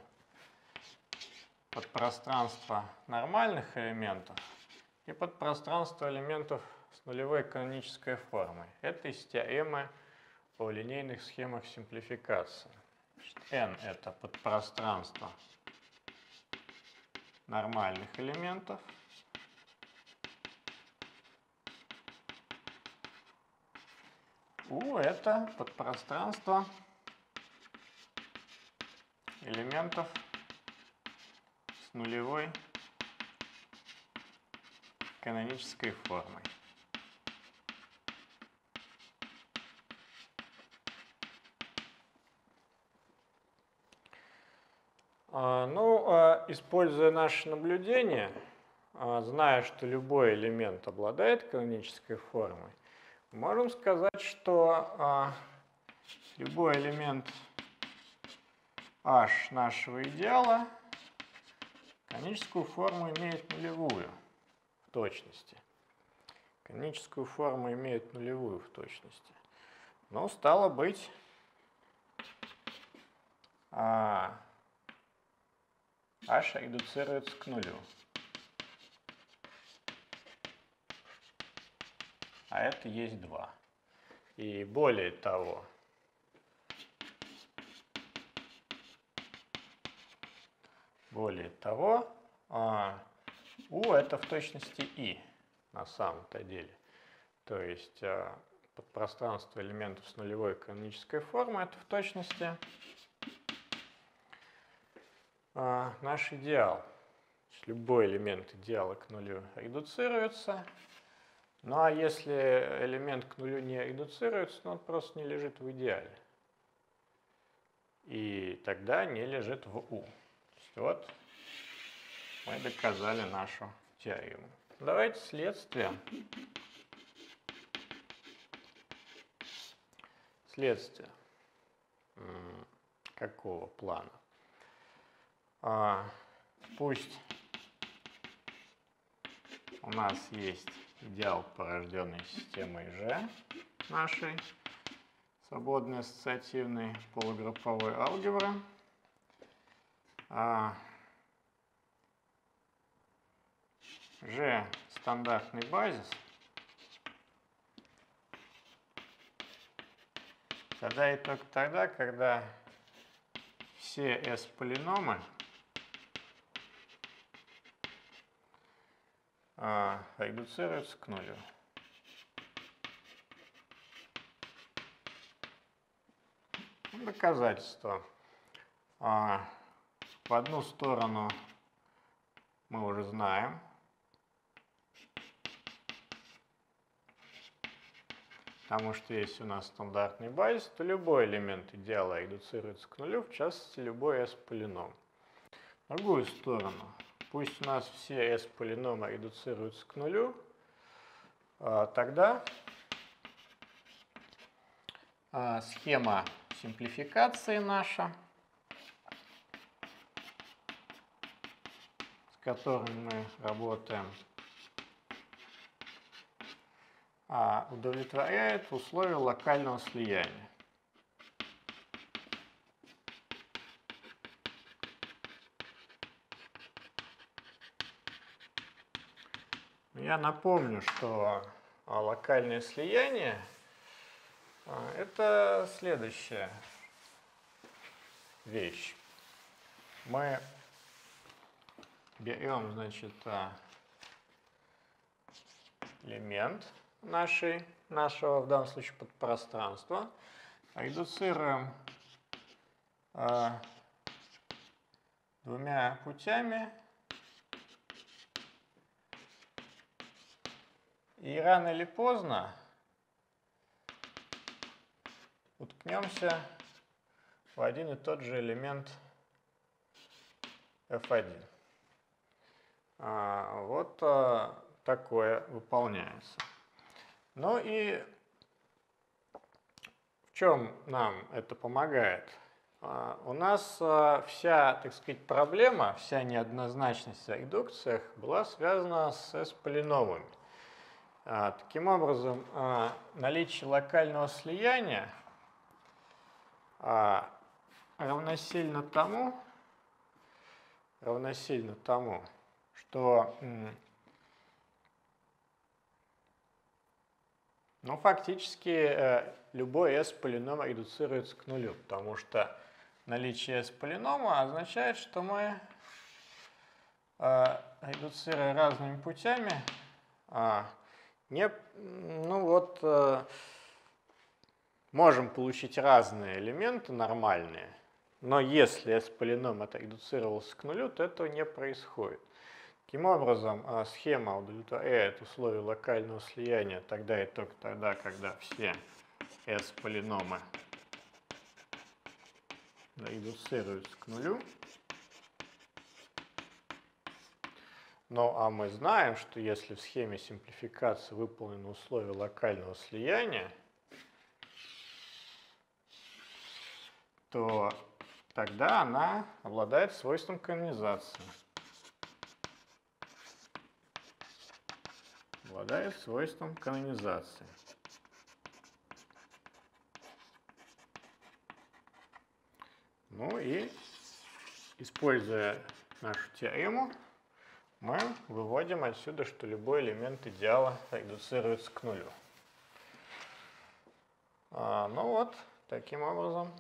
под пространство нормальных элементов и под пространство элементов нулевой канонической формой. Это из теоремы о линейных схемах симплификации. n – это подпространство нормальных элементов – У это подпространство элементов с нулевой канонической формой. Ну, а, используя наше наблюдение, а, зная, что любой элемент обладает канонической формой, Можем сказать, что а, любой элемент h нашего идеала каноническую форму имеет нулевую в точности. Каноническую форму имеет нулевую в точности. Но стало быть, а, h редуцируется к нулю. а это есть 2. И более того, более того, а, U это в точности I на самом-то деле. То есть а, подпространство элементов с нулевой канонической формой это в точности а, наш идеал. Любой элемент идеала к нулю редуцируется, ну а если элемент к нулю не редуцируется, то он просто не лежит в идеале. И тогда не лежит в U. вот мы доказали нашу теорему. Давайте следствие. Следствие. Какого плана? А, пусть у нас есть идеал порожденной системой G нашей свободной ассоциативной полугрупповой алгебры. А G стандартный базис. Тогда и только тогда, когда все S а, редуцируется к нулю. Доказательство. А, в одну сторону мы уже знаем. Потому что если у нас стандартный базис, то любой элемент идеала редуцируется к нулю, в частности любой S-полином. Другую сторону Пусть у нас все s полиномы редуцируются к нулю, а, тогда а, схема симплификации наша, с которой мы работаем, а, удовлетворяет условия локального слияния. Я напомню, что а, локальное слияние, а, это следующая вещь. Мы берем, значит, а, элемент нашей, нашего, в данном случае, подпространства, редуцируем двумя путями И рано или поздно уткнемся в один и тот же элемент f1. А, вот а, такое выполняется. Ну и в чем нам это помогает? А, у нас вся, так сказать, проблема, вся неоднозначность в редукциях была связана с S-полиномами. А, таким образом, а, наличие локального слияния а, равносильно тому, равносильно тому, что ну, фактически э, любой s полином редуцируется к нулю, потому что наличие s полинома означает, что мы, редуцируя разными путями, не, ну вот, э, можем получить разные элементы нормальные, но если S-полином это редуцировался к нулю, то этого не происходит. Таким образом, э, схема удовлетворяет условия локального слияния тогда и только тогда, когда все S-полиномы редуцируются к нулю. Ну а мы знаем, что если в схеме симплификации выполнены условия локального слияния, то тогда она обладает свойством канонизации. Обладает свойством канонизации. Ну и, используя нашу теорему, мы выводим отсюда, что любой элемент идеала редуцируется к нулю. А, ну вот, таким образом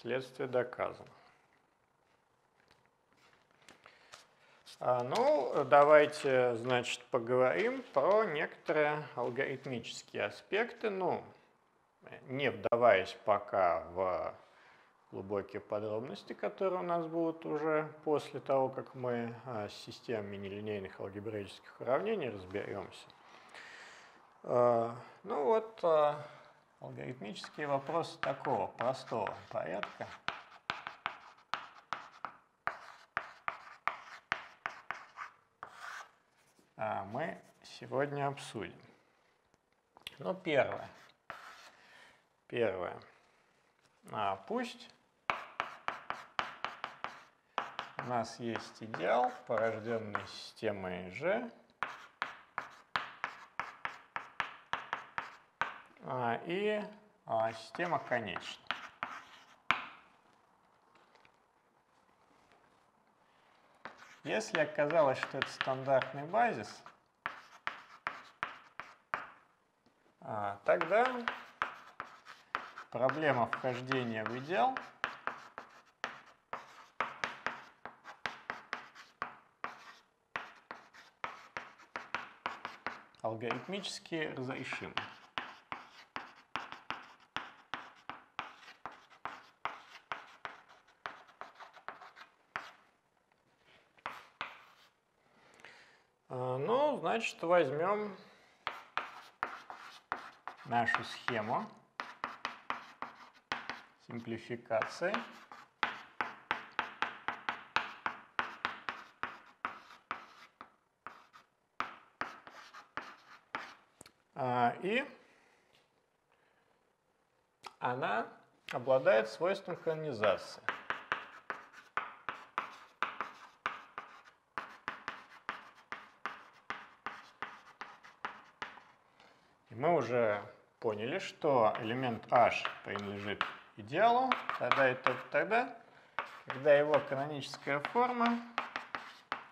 следствие доказано. А, ну, давайте, значит, поговорим про некоторые алгоритмические аспекты, ну, не вдаваясь пока в глубокие подробности, которые у нас будут уже после того, как мы а, с системами нелинейных алгебраических уравнений разберемся. А, ну вот, а, алгоритмические вопросы такого простого порядка. мы сегодня обсудим. Ну, первое. Первое. А, пусть у нас есть идеал, порожденный системой G. А, и а, система конечна. Если оказалось, что это стандартный базис, а, тогда проблема вхождения в идеал – алгоритмически разрешимы. А, ну, значит, возьмем нашу схему симплификации. и она обладает свойством канонизации. И мы уже поняли, что элемент h принадлежит идеалу тогда и только тогда, когда его каноническая форма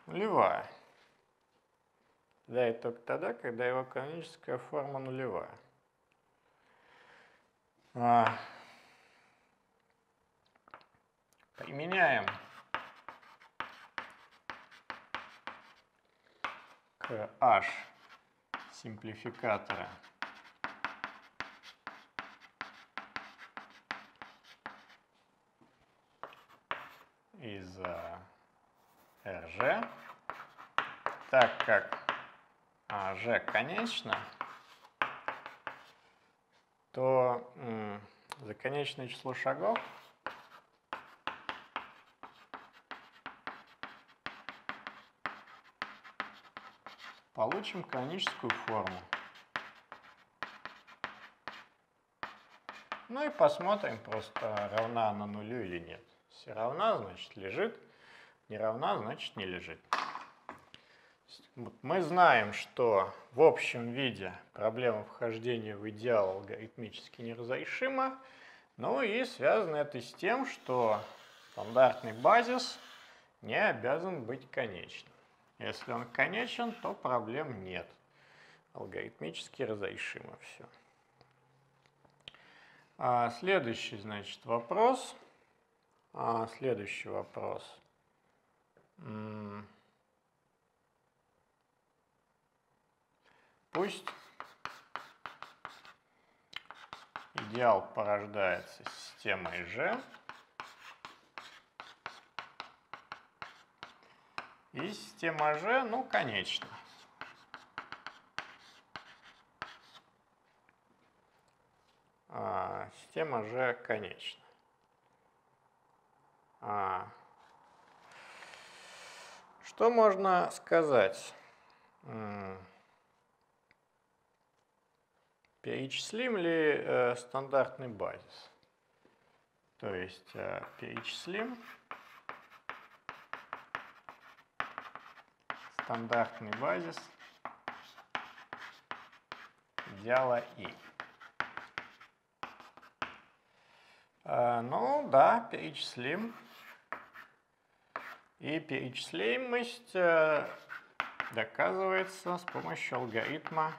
нулевая. совпадает только тогда, когда его каноническая форма нулевая. А, применяем. К h симплификатора. Из RG, так как G конечно, то за конечное число шагов получим каноническую форму. Ну и посмотрим, просто равна она нулю или нет. Если равна, значит лежит, не равна, значит не лежит. Мы знаем, что в общем виде проблема вхождения в идеал алгоритмически неразрешима, ну и связано это с тем, что стандартный базис не обязан быть конечным. Если он конечен, то проблем нет. Алгоритмически разрешимо все. А следующий, значит, вопрос. А следующий вопрос. Пусть идеал порождается системой G, и система G, ну, конечно. А, система G конечна. А, что можно сказать? Перечислим ли э, стандартный базис? То есть э, перечислим стандартный базис идеала И. Э, ну да, перечислим. И перечислимость э, доказывается с помощью алгоритма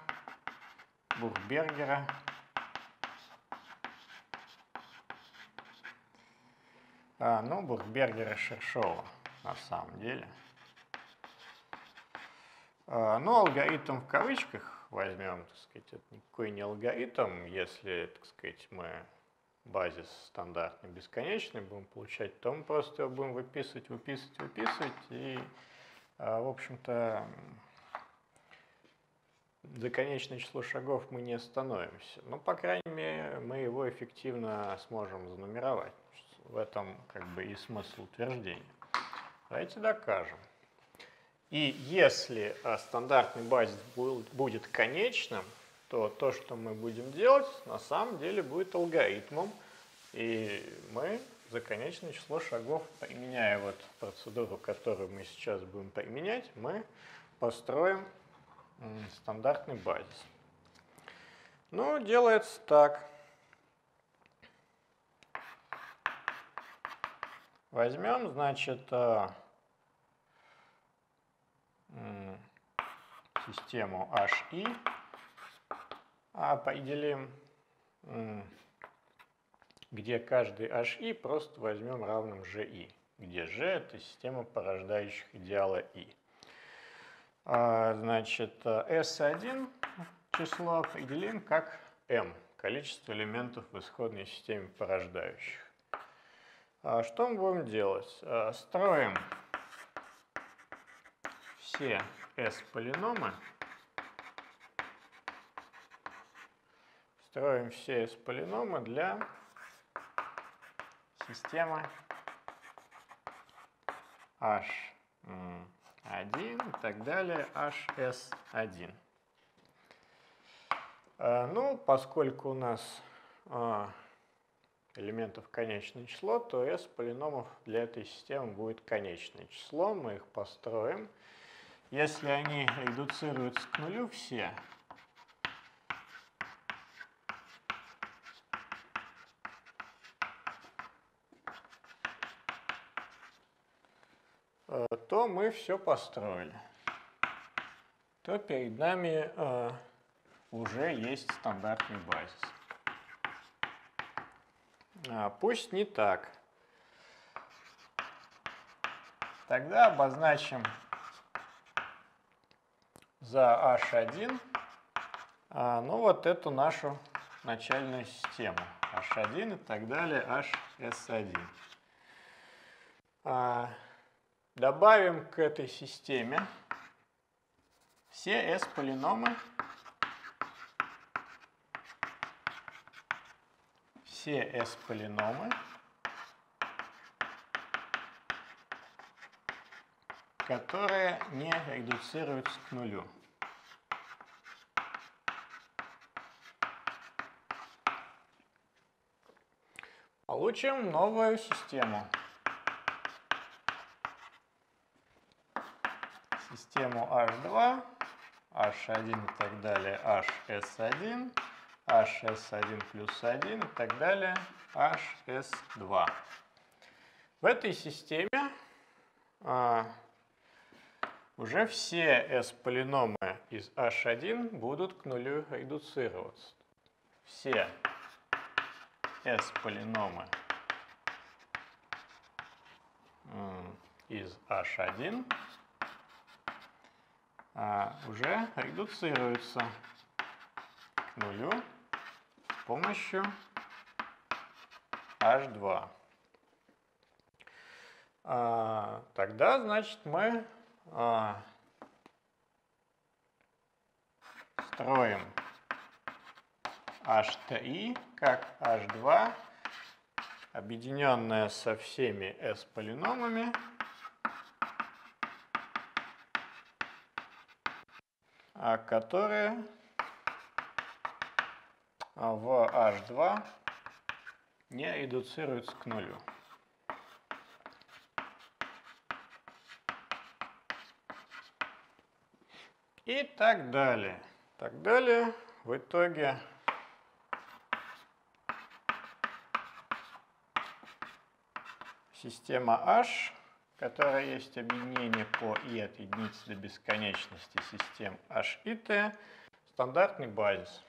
Бухбергера. А, ну, Бухбергера Шершова на самом деле. А, ну, алгоритм в кавычках возьмем, так сказать, это никакой не алгоритм, если, так сказать, мы базис стандартный бесконечный будем получать, то мы просто его будем выписывать, выписывать, выписывать, и, а, в общем-то, за конечное число шагов мы не остановимся. Но, по крайней мере, мы его эффективно сможем занумеровать. В этом как бы и смысл утверждения. Давайте докажем. И если а, стандартный базис будет конечным, то то, что мы будем делать, на самом деле будет алгоритмом. И мы за конечное число шагов, применяя вот процедуру, которую мы сейчас будем применять, мы построим стандартный базис. Ну, делается так. Возьмем, значит, а, систему HI, а поделим, где каждый HI просто возьмем равным GI, где G это система порождающих идеала I. А, значит, S1 число определим как M, количество элементов в исходной системе порождающих. А что мы будем делать? А, строим все S-полиномы, строим все S-полиномы для системы H 1 и так далее, HS1. Э, ну, поскольку у нас э, элементов конечное число, то S полиномов для этой системы будет конечное число. Мы их построим. Если они редуцируются к нулю все, то мы все построили. то перед нами э, уже есть стандартный базис. А, пусть не так. Тогда обозначим за H1, а, ну вот эту нашу начальную систему. H1 и так далее, HS1. А, добавим к этой системе все S-полиномы, все S-полиномы, которые не редуцируются к нулю. Получим новую систему. Систему H2, H1 и так далее, HS1, HS1 плюс 1 и так далее, HS2. В этой системе а, уже все S-полиномы из H1 будут к нулю редуцироваться. Все S-полиномы из H1 а, уже редуцируются к нулю с помощью H2. А, тогда, значит, мы а, строим H3 как H2, объединенное со всеми S-полиномами, а которые в H2 не редуцируются к нулю. И так далее. Так далее. В итоге система H, которая есть объединение по i от единицы до бесконечности систем H и T, стандартный базис.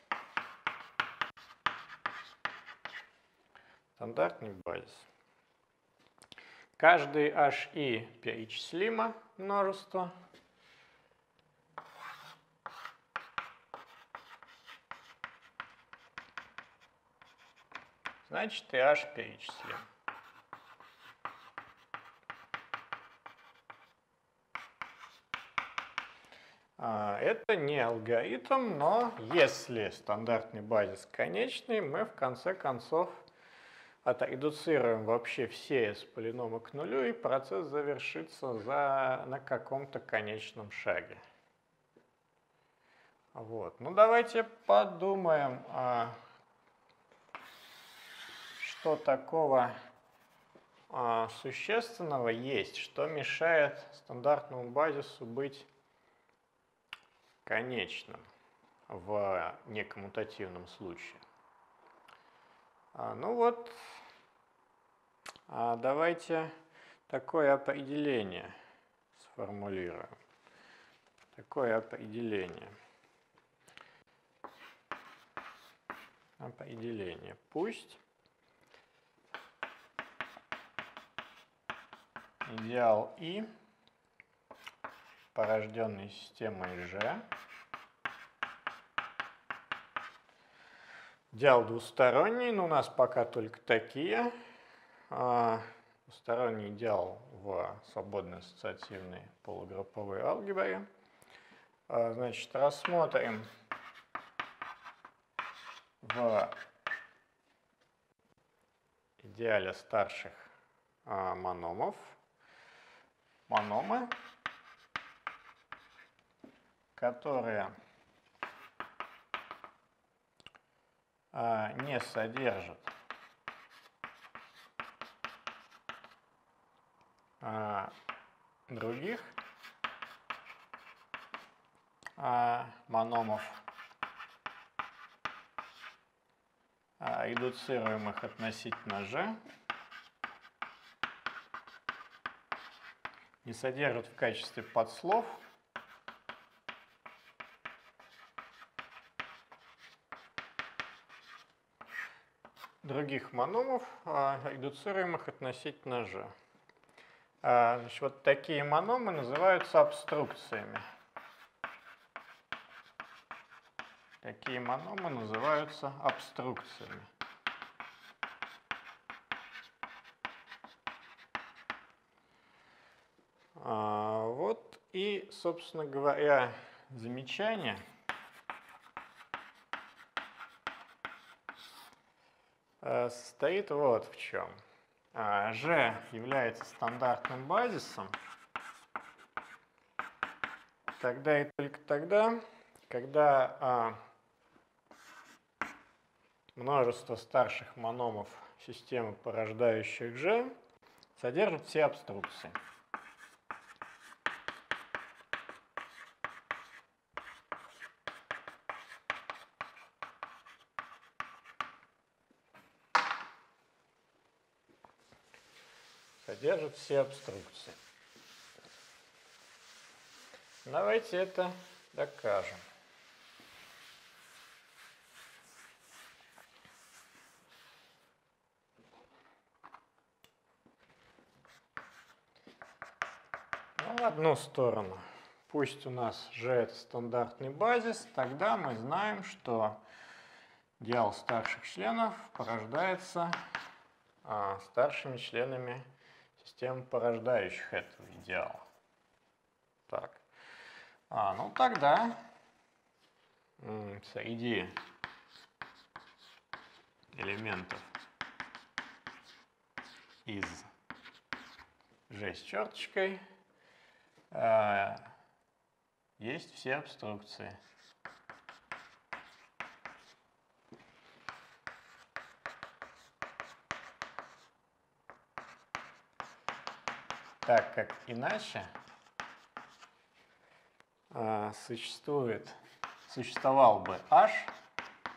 Стандартный базис. Каждый HI перечислимо множество. Значит, и h перечислим. Это не алгоритм, но если стандартный базис конечный, мы в конце концов отредуцируем вообще все S-полиномы к нулю, и процесс завершится за, на каком-то конечном шаге. Вот. Ну давайте подумаем, а, что такого а, существенного есть, что мешает стандартному базису быть конечным в некоммутативном случае. А, ну вот, а давайте такое определение сформулируем. Такое определение. Определение. Пусть идеал И порожденный системой G Идеал двусторонний, но у нас пока только такие. А, двусторонний идеал в свободной ассоциативной полугрупповой алгебре. А, значит, рассмотрим в идеале старших а, мономов мономы, которые а, не содержат а, других а, мономов, редуцируемых относительно g, не содержат в качестве подслов других мономов, а, редуцируемых относительно g. А, значит, вот такие мономы называются обструкциями. Такие мономы называются обструкциями. А, вот и, собственно говоря, замечание – состоит вот в чем. G а, является стандартным базисом тогда и только тогда, когда а, множество старших мономов системы, порождающих G, содержит все обструкции. Содержит все обструкции. Давайте это докажем. Ну, в одну сторону. Пусть у нас же это стандартный базис, тогда мы знаем, что диал старших членов порождается а, старшими членами систем, порождающих этого идеала. Так. А, ну тогда среди элементов из G с черточкой э, есть все обструкции. Так как иначе э, существует, существовал бы h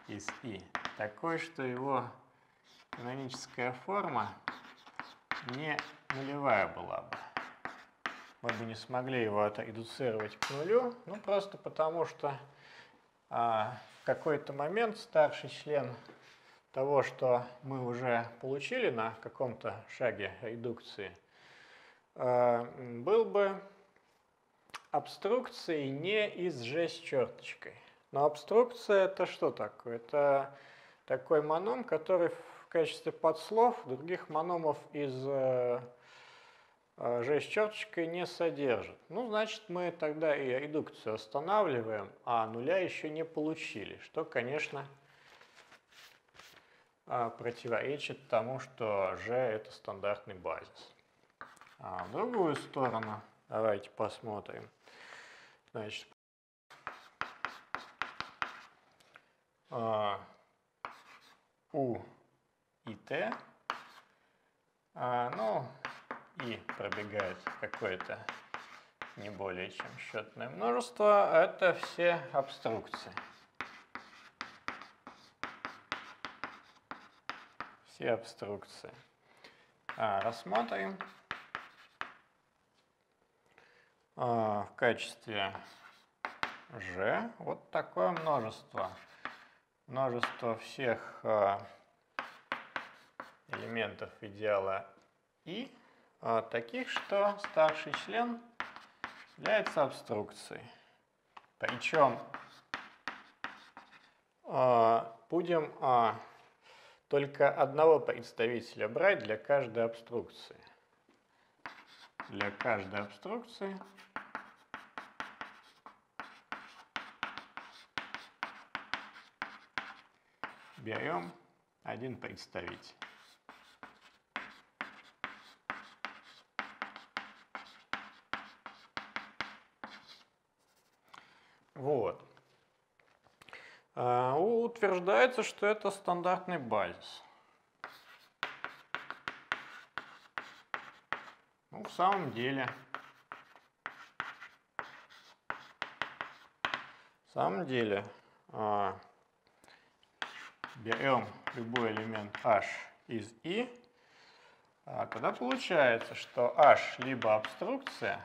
из i такой, что его каноническая форма не нулевая была бы. Мы бы не смогли его отредуцировать к нулю, ну просто потому что а, в какой-то момент старший член того, что мы уже получили на каком-то шаге редукции – был бы обструкцией не из G с черточкой. Но обструкция это что такое? Это такой моном, который в качестве подслов других мономов из G э, э, с черточкой не содержит. Ну, значит, мы тогда и редукцию останавливаем, а нуля еще не получили, что, конечно, противоречит тому, что G это стандартный базис. А в другую сторону давайте посмотрим. Значит, а, U и T, а, ну, и пробегает какое-то не более чем счетное множество, это все обструкции. Все обструкции. А, рассмотрим. А, в качестве g вот такое множество. Множество всех а, элементов идеала и а, таких, что старший член является обструкцией. Причем будем только одного представителя брать для каждой обструкции. Для каждой обструкции берем один представитель. Вот. А, утверждается, что это стандартный базис. Ну, в самом деле, в самом деле, а, берем любой элемент h из i, а тогда получается, что h либо обструкция,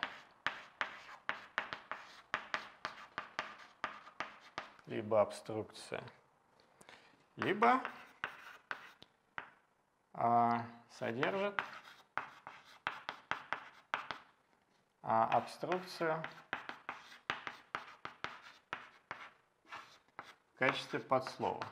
либо обструкция, либо а, содержит а, обструкцию в качестве подслова.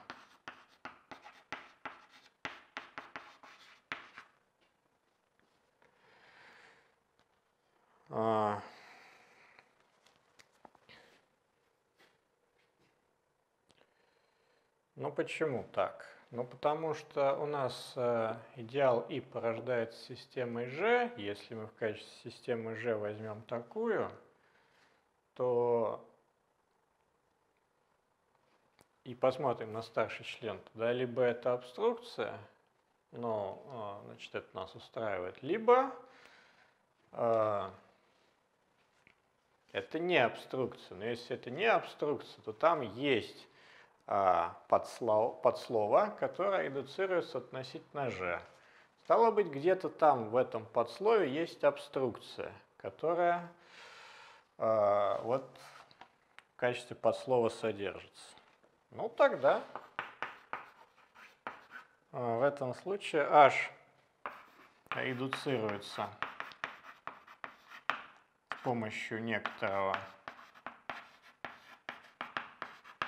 Ну почему так? Ну потому что у нас э, идеал И порождается системой G. Если мы в качестве системы G возьмем такую, то и посмотрим на старший член, тогда либо это обструкция, но э, значит это нас устраивает, либо э, это не обструкция. Но если это не обструкция, то там есть а, подслов, подслова, которое индуцируется относительно «ж». Стало быть, где-то там в этом подслове есть обструкция, которая а, вот в качестве подслова содержится. Ну тогда а, в этом случае h редуцируется помощью некоторого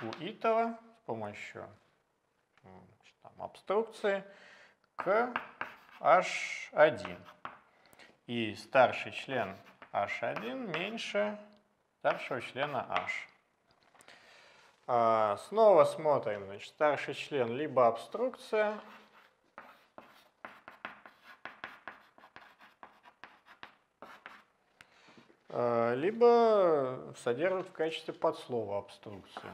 уитова, с помощью там, обструкции к h1. И старший член h1 меньше старшего члена h. А, снова смотрим, значит, старший член либо обструкция, А, либо содержит в качестве подслова обструкцию.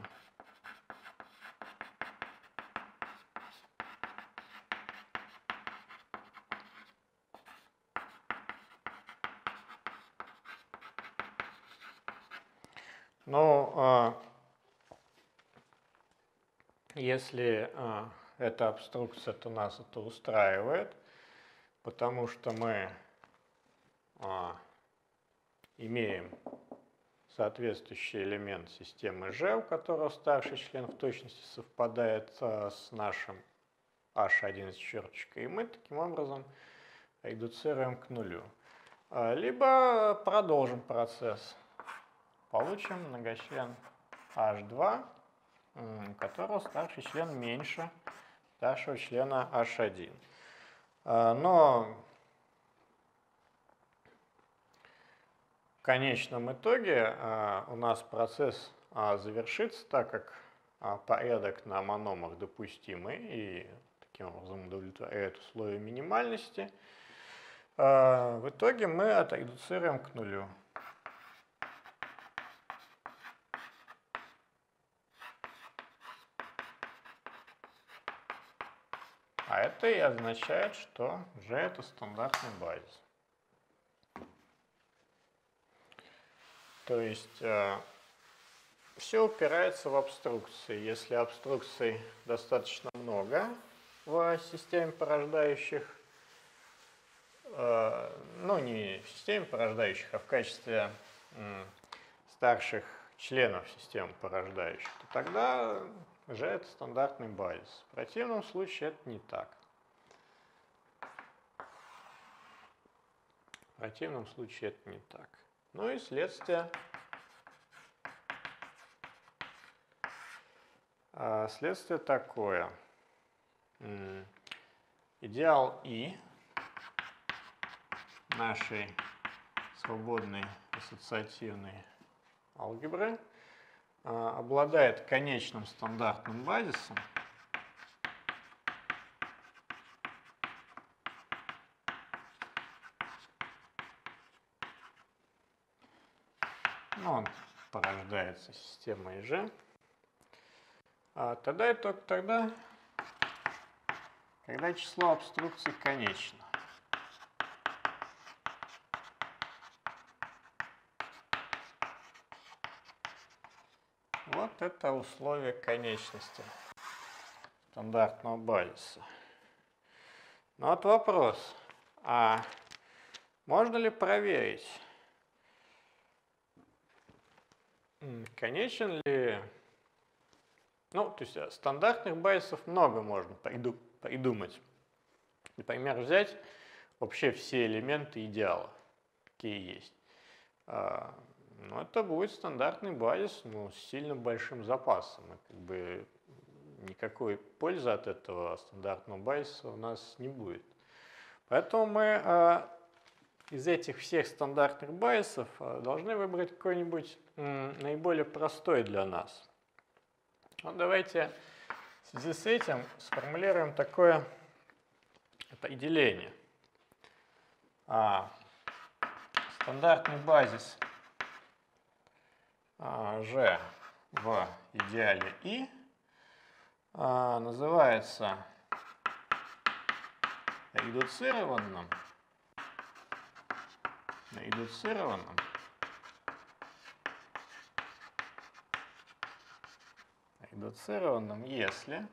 А, если а, эта обструкция, то нас это устраивает, потому что мы а, имеем соответствующий элемент системы G, у которого старший член в точности совпадает с нашим H1 с черточкой, и мы таким образом редуцируем к нулю. Либо продолжим процесс. Получим многочлен H2, у которого старший член меньше старшего члена H1. А, но конечном итоге а, у нас процесс а, завершится, так как порядок на мономах допустимый и таким образом удовлетворяет условия минимальности. В итоге мы отредуцируем к нулю. Это и означает, что G это стандартный базис. То есть э, все упирается в обструкции. Если обструкций достаточно много в системе порождающих, э, ну не в системе порождающих, а в качестве э, старших членов системы порождающих, то тогда же это стандартный базис. В противном случае это не так. В противном случае это не так. Ну и следствие. А, следствие такое. Идеал И нашей свободной ассоциативной алгебры обладает конечным стандартным базисом, ну, он порождается системой G, а тогда и только тогда, когда число обструкций конечно. Вот это условие конечности стандартного базиса. Ну вот вопрос, а можно ли проверить, Конечен ли... Ну, то есть э, стандартных байсов много можно придумать. Например, взять вообще все элементы идеала, какие есть. А, ну, это будет стандартный базис, но с сильно большим запасом. И как бы никакой пользы от этого стандартного базиса у нас не будет. Поэтому мы а, из этих всех стандартных базисов а, должны выбрать какой-нибудь наиболее простой для нас. Вот давайте в связи с этим сформулируем такое определение. А, стандартный базис G в идеале I а, называется редуцированным, редуцированным. Редуцированным, если,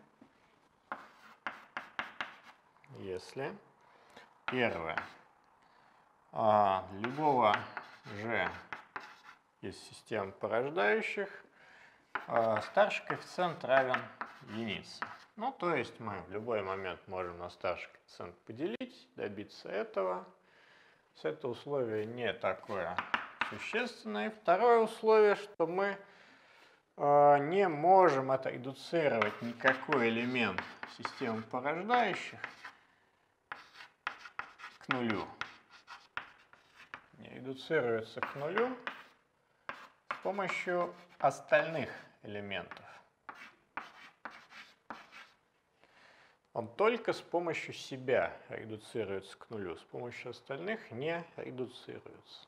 если первое, а, любого g из систем порождающих а, старший коэффициент равен единице. Ну, то есть мы в любой момент можем на старший коэффициент поделить, добиться этого. Это условие не такое существенное. И второе условие, что мы э, не можем отредуцировать никакой элемент системы порождающих к нулю. Не редуцируется к нулю помощью остальных элементов. Он только с помощью себя редуцируется к нулю, с помощью остальных не редуцируется.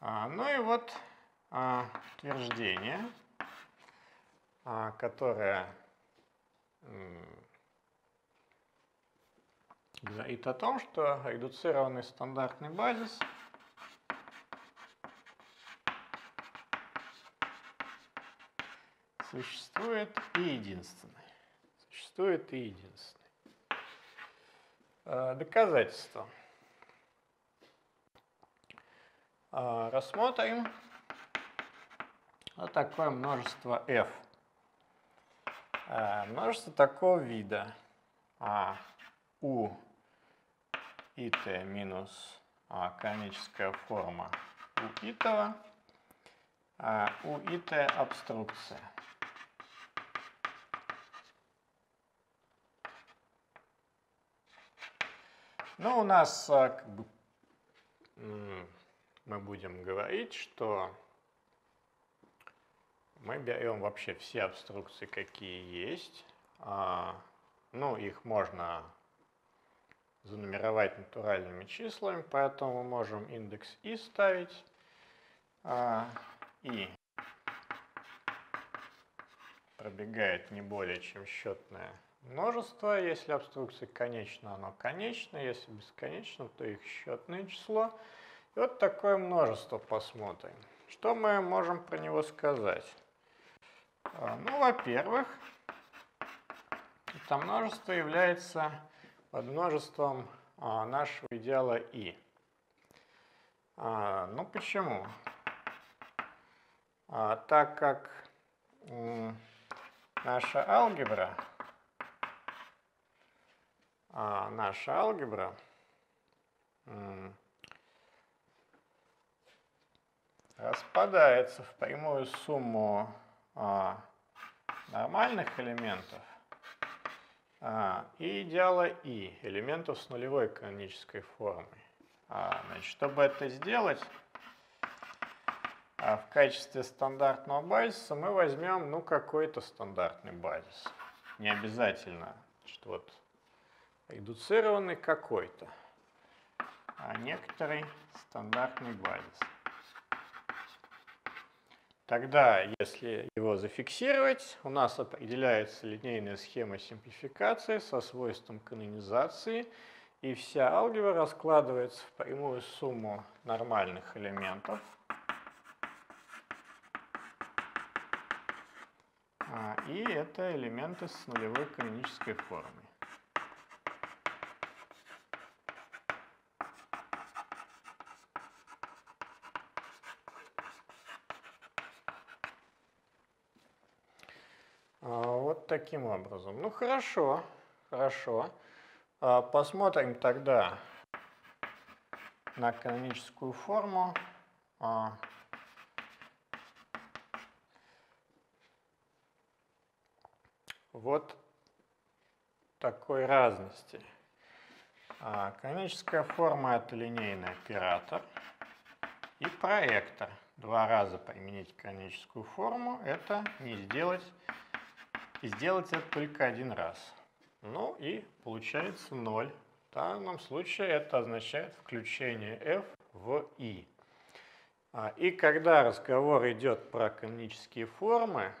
А, ну и вот а, утверждение, а, которое говорит о том, что редуцированный стандартный базис существует и единственный существует и единственный. А, доказательство. А, рассмотрим вот такое множество f. А, множество такого вида. У и t минус каноническая форма у итого, у и t абструкция. Ну, у нас а, как бы, мы будем говорить, что мы берем вообще все обструкции, какие есть. А, ну, их можно занумеровать натуральными числами, поэтому мы можем индекс i ставить. А, и пробегает не более чем счетная множество. Если абструкция конечна, оно конечно. Если бесконечно, то их счетное число. И вот такое множество посмотрим. Что мы можем про него сказать? А, ну, во-первых, это множество является подмножеством а, нашего идеала i. А, ну, почему? Так как наша алгебра а, наша алгебра распадается в прямую сумму а, нормальных элементов а, и идеала и элементов с нулевой канонической формой. Значит, чтобы это сделать, в качестве стандартного базиса мы возьмем ну какой-то стандартный базис. Не обязательно, что вот редуцированный какой-то, а некоторый стандартный базис. Тогда, если его зафиксировать, у нас определяется линейная схема симплификации со свойством канонизации, и вся алгебра раскладывается в прямую сумму нормальных элементов. А, и это элементы с нулевой канонической формой. Таким образом. Ну хорошо, хорошо. А, посмотрим тогда на каноническую форму. А, вот такой разности. А, каноническая форма – это линейный оператор. И проектор. Два раза применить каноническую форму – это не сделать, и сделать это только один раз. Ну и получается 0. В данном случае это означает включение f в i. А, и когда разговор идет про канонические формы,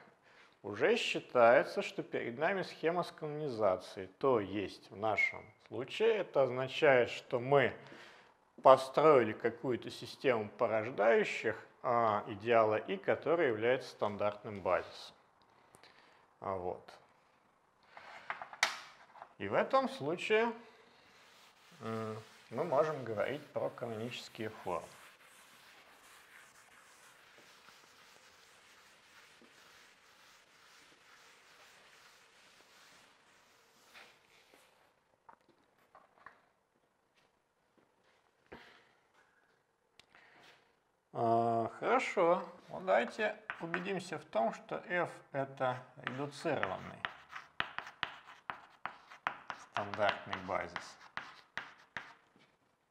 уже считается, что перед нами схема с канонизацией. То есть в нашем случае это означает, что мы построили какую-то систему порождающих а, идеала и, который является стандартным базисом. А вот. И в этом случае мы можем говорить про канонические формы. А, хорошо, давайте убедимся в том, что f это редуцированный стандартный базис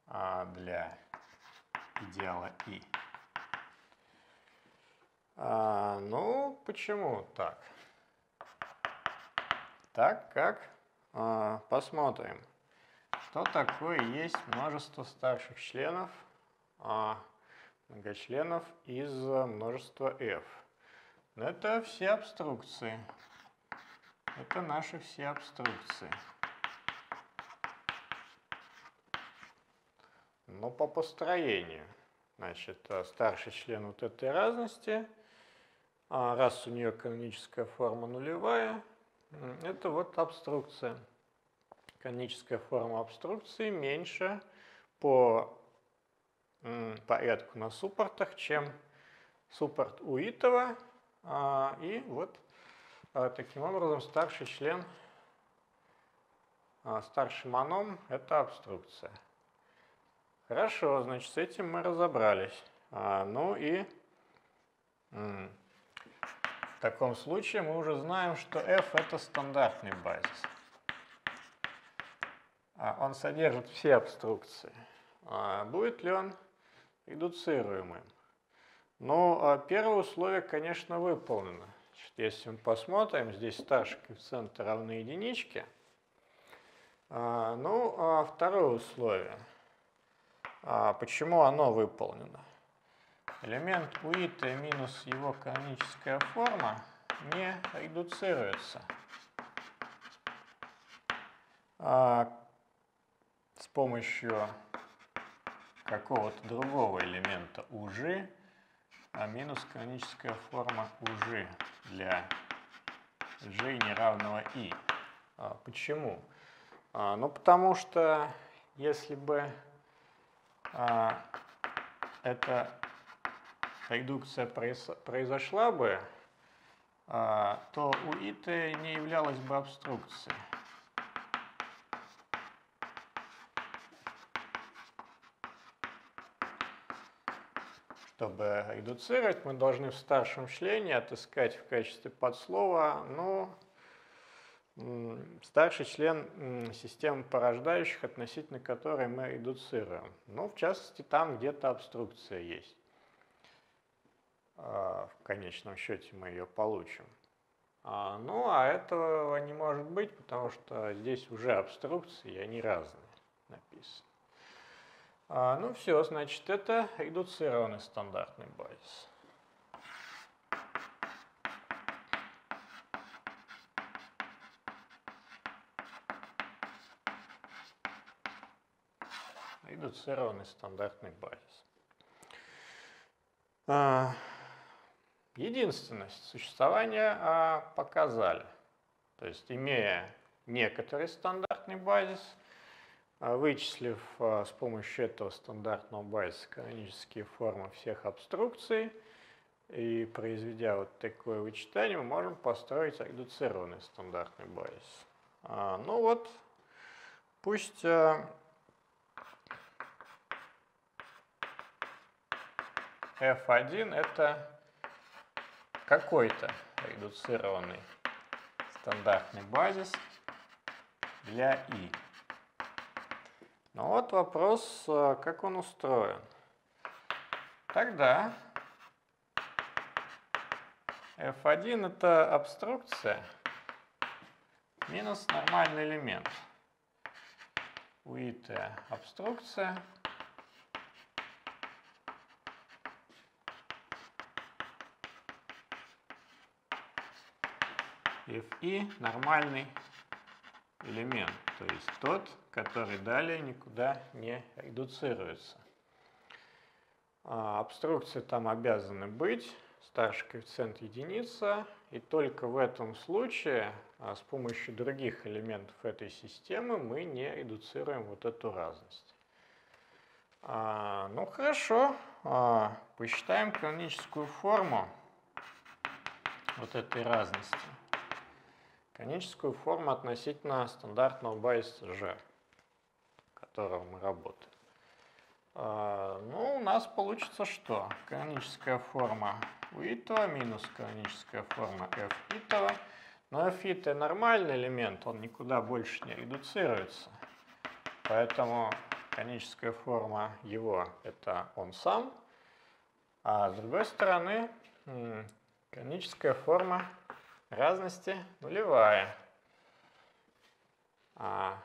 а, для идеала i. А, ну, почему так? Так как, а, посмотрим, что такое есть множество старших членов, а, многочленов из множества f. Это все абструкции. Это наши все абструкции. Но по построению. Значит, э, старший член вот этой разности, а раз у нее каноническая форма нулевая, это вот абструкция. Каноническая форма абструкции меньше по порядку на суппортах, чем суппорт у Итова. А, и вот а, таким образом старший член, старший маном – это абструкция. Хорошо, значит, с этим мы разобрались. А, ну и в таком случае мы уже знаем, что f это стандартный базис. А, он содержит все абструкции. А, будет ли он редуцируемым? Ну, а первое условие, конечно, выполнено. Значит, если мы посмотрим, здесь старший коэффициент равны единичке. А, ну, а второе условие – а почему оно выполнено? Элемент уита минус его каноническая форма не редуцируется. С помощью какого-то другого элемента ужи, а минус каноническая форма ужи для g неравного i. А почему? А, ну, потому что если бы а, эта редукция произошла бы, а, то у ИТ не являлась бы обструкцией. Чтобы редуцировать, мы должны в старшем члене отыскать в качестве подслова, ну, старший член системы порождающих, относительно которой мы редуцируем. Ну, в частности, там где-то обструкция есть. А, в конечном счете мы ее получим. А, ну, а этого не может быть, потому что здесь уже обструкции, и они разные написаны. А, ну, все, значит, это редуцированный стандартный базис. редуцированный стандартный базис. А, единственность существования а, показали. То есть, имея некоторый стандартный базис, вычислив с помощью этого стандартного базиса канонические формы всех абструкций и произведя вот такое вычитание, мы можем построить редуцированный стандартный базис. Ну вот, Пусть э, f1 это какой-то редуцированный стандартный базис для i. Но вот вопрос, э, как он устроен. Тогда f1 это абструкция минус нормальный элемент. У it абструкция fi нормальный элемент, то есть тот, который далее никуда не редуцируется. А, абструкции там обязаны быть, старший коэффициент единица, и только в этом случае а, с помощью других элементов этой системы мы не редуцируем вот эту разность. А, ну хорошо, посчитаем каноническую форму вот этой разности. Каноническую форму относительно стандартного базиса G, которого мы работаем. А, ну, у нас получится что? Каноническая форма у итого минус каноническая форма f итого. Но f ито нормальный элемент, он никуда больше не редуцируется. Поэтому каноническая форма его это он сам. А с другой стороны, каноническая форма разности нулевая. А,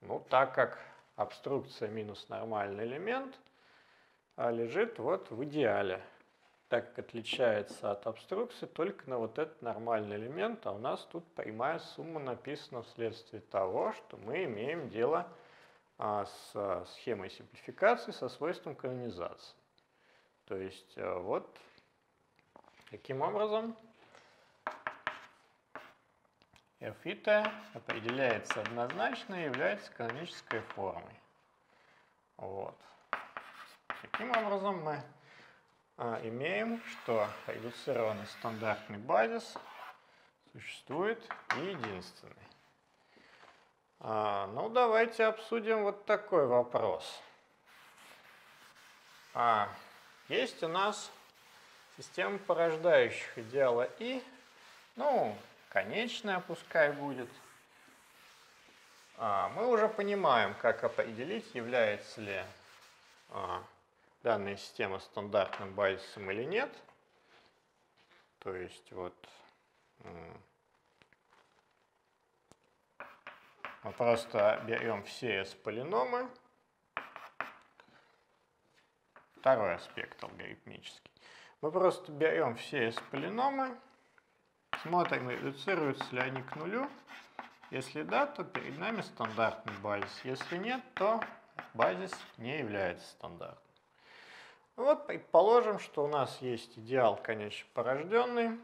ну, так как абструкция минус нормальный элемент а лежит вот в идеале. Так как отличается от абструкции только на вот этот нормальный элемент, а у нас тут прямая сумма написана вследствие того, что мы имеем дело а, с а, схемой симплификации со свойством канонизации. То есть а, вот таким образом f определяется однозначно и является канонической формой. Вот. Таким образом мы а, имеем, что редуцированный стандартный базис существует и единственный. А, ну, давайте обсудим вот такой вопрос. А, есть у нас система порождающих идеала И, ну, конечная пускай будет. А, мы уже понимаем, как определить, является ли а, данная система стандартным базисом или нет. То есть вот мы просто берем все S-полиномы. Второй аспект алгоритмический. Мы просто берем все S-полиномы Смотрим, редуцируются ли они к нулю. Если да, то перед нами стандартный базис. Если нет, то базис не является стандартным. Вот предположим, что у нас есть идеал, конечно, порожденный.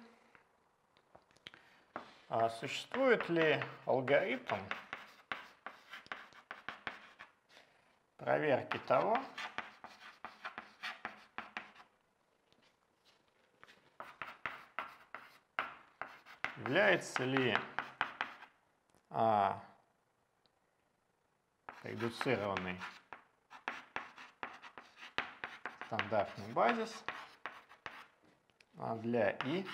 А существует ли алгоритм проверки того, является ли а, редуцированный стандартный базис а для и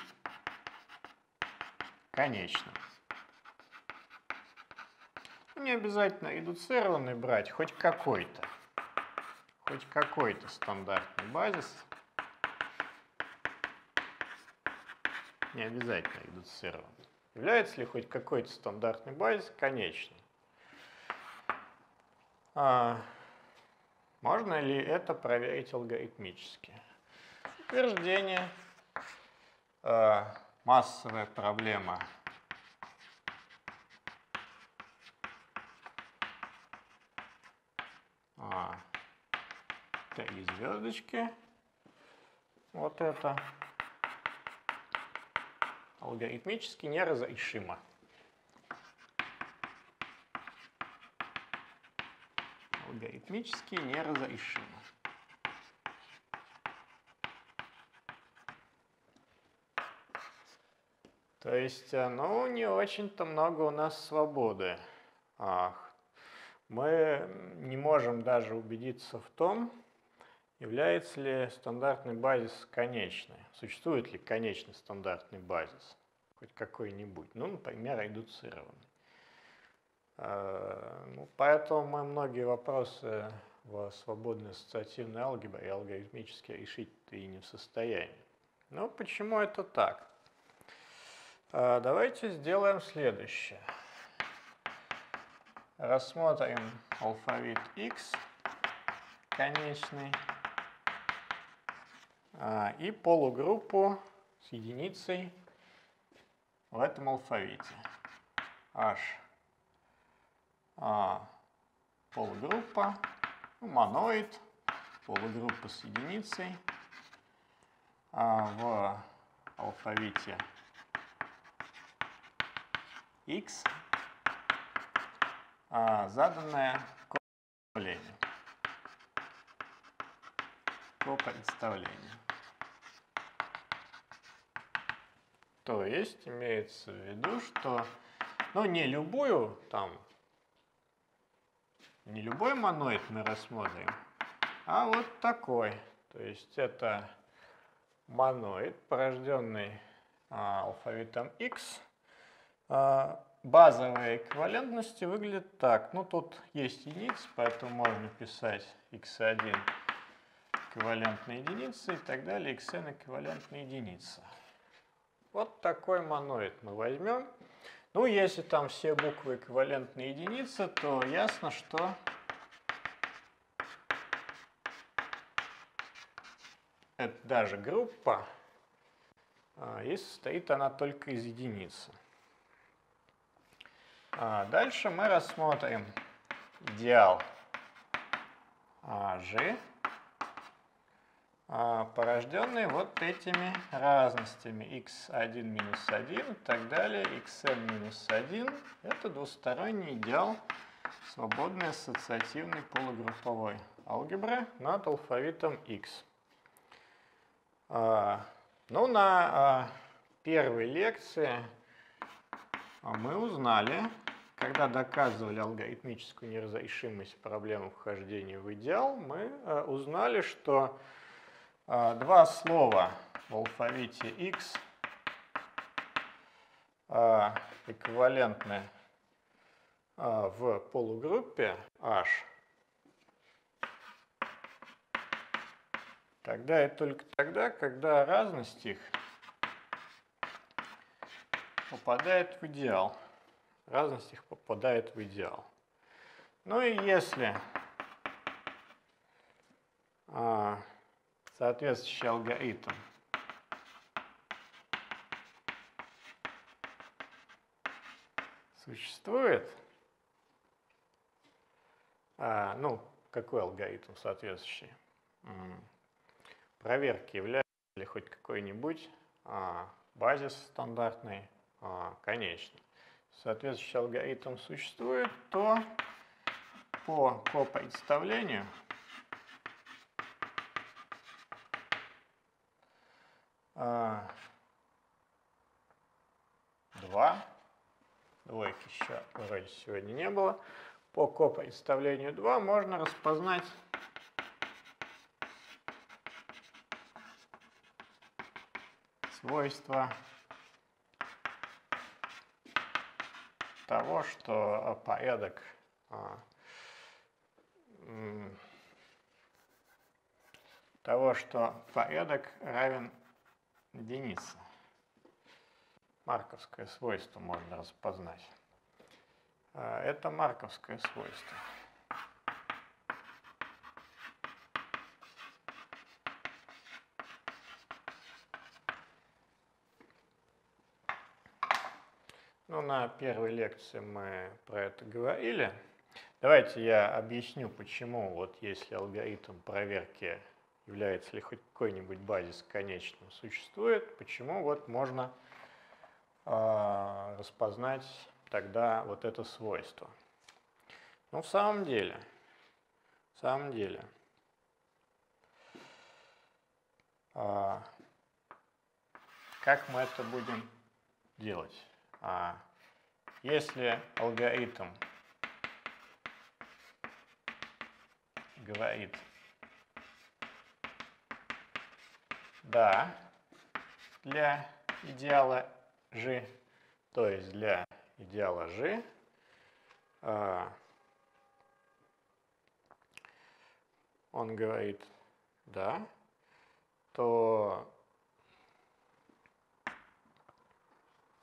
конечным. Ну, не обязательно редуцированный брать, хоть какой-то. Хоть какой-то стандартный базис – не обязательно редуцирован. Является ли хоть какой-то стандартный базис конечным? А, можно ли это проверить алгоритмически? Утверждение. А, массовая проблема а, три звездочки. Вот это алгоритмически неразрешимо. Алгоритмически неразрешимо. То есть, э, ну, не очень-то много у нас свободы. А, мы не можем даже убедиться в том, является ли стандартный базис конечной. Существует ли конечный стандартный базис, хоть какой-нибудь, ну, например, редуцированный. А, ну, поэтому мы многие вопросы в свободной ассоциативной алгебре и алгоритмически решить-то и не в состоянии. Ну, почему это так? А, давайте сделаем следующее. Рассмотрим алфавит X конечный и полугруппу с единицей в этом алфавите. H а, полугруппа, ну, моноид, полугруппа с единицей а, в алфавите X а, заданное по представлению. По представлению. То есть имеется в виду, что ну, не любую там, не любой моноид мы рассмотрим, а вот такой. То есть это моноид, порожденный а, алфавитом X, а, базовые эквивалентности выглядят так. Ну, тут есть единицы, поэтому можно писать x1 эквивалентная единица и так далее, xn эквивалентная единица. Вот такой моноид мы возьмем. Ну, если там все буквы эквивалентны единице, то ясно, что это даже группа, а, и состоит она только из единицы. А дальше мы рассмотрим идеал G, а, порожденный вот этими разностями x1 минус 1 и так далее, xn минус 1. Это двусторонний идеал свободной ассоциативной полугрупповой алгебры над алфавитом x. А, ну, на первой лекции мы узнали, когда доказывали алгоритмическую неразрешимость проблемы вхождения в идеал, мы э, узнали, что два слова в алфавите x э, эквивалентны в полугруппе h, тогда и только тогда, когда разность их попадает в идеал разность их попадает в идеал. Ну и если а, соответствующий алгоритм. Существует, а, ну, какой алгоритм соответствующий? Проверки является ли хоть какой-нибудь а, базис стандартный? А, конечный соответствующий алгоритм существует, то по, по представлению а, два, двойки еще вроде сегодня не было, по ко-представлению 2 можно распознать свойства того, что порядок а, того, что порядок равен единице. Марковское свойство можно распознать. А, это марковское свойство. Ну, на первой лекции мы про это говорили. Давайте я объясню, почему вот если алгоритм проверки является ли хоть какой-нибудь базис конечным существует, почему вот можно э, распознать тогда вот это свойство. Ну, в самом деле, в самом деле, э, как мы это будем делать? А если алгоритм говорит да для идеала g, то есть для идеала g а, он говорит да, то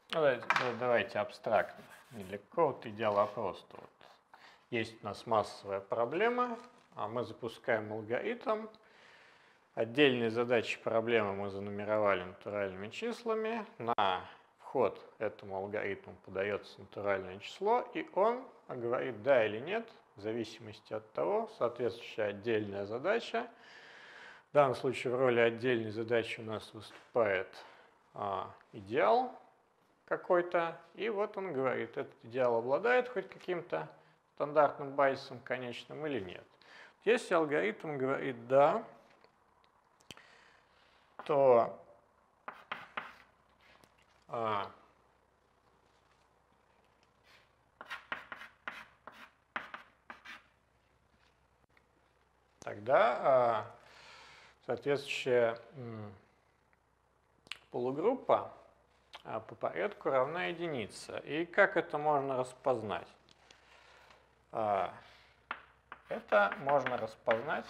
давайте, давайте абстрактно, не для какого-то идеала, а просто вот есть у нас массовая проблема, а мы запускаем алгоритм. Отдельные задачи проблемы мы занумеровали натуральными числами. На вход этому алгоритму подается натуральное число, и он говорит да или нет, в зависимости от того, соответствующая отдельная задача. В данном случае в роли отдельной задачи у нас выступает а, идеал какой-то, и вот он говорит, этот идеал обладает хоть каким-то стандартным базисом конечным или нет. Если алгоритм говорит «да», то а, тогда а, соответствующая полугруппа а, по порядку равна единице. И как это можно распознать? А, это можно распознать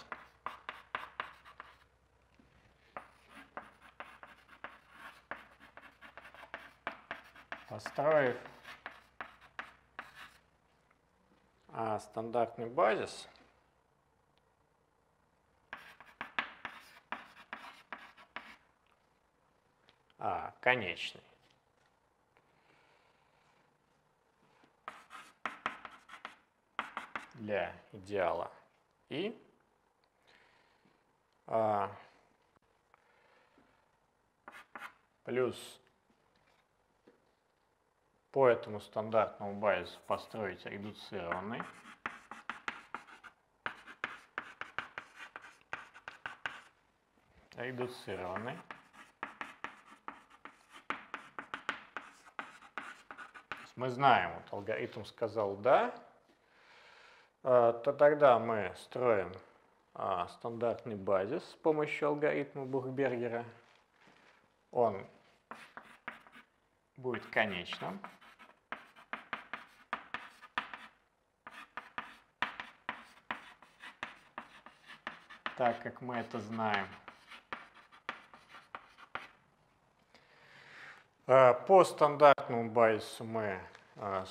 построив а, стандартный базис а, конечный. для идеала и а, плюс по этому стандартному базису построить редуцированный редуцированный мы знаем, вот алгоритм сказал да, а, то тогда мы строим а, стандартный базис с помощью алгоритма Бухбергера. Он будет конечным. Так как мы это знаем. А, по стандартному базису мы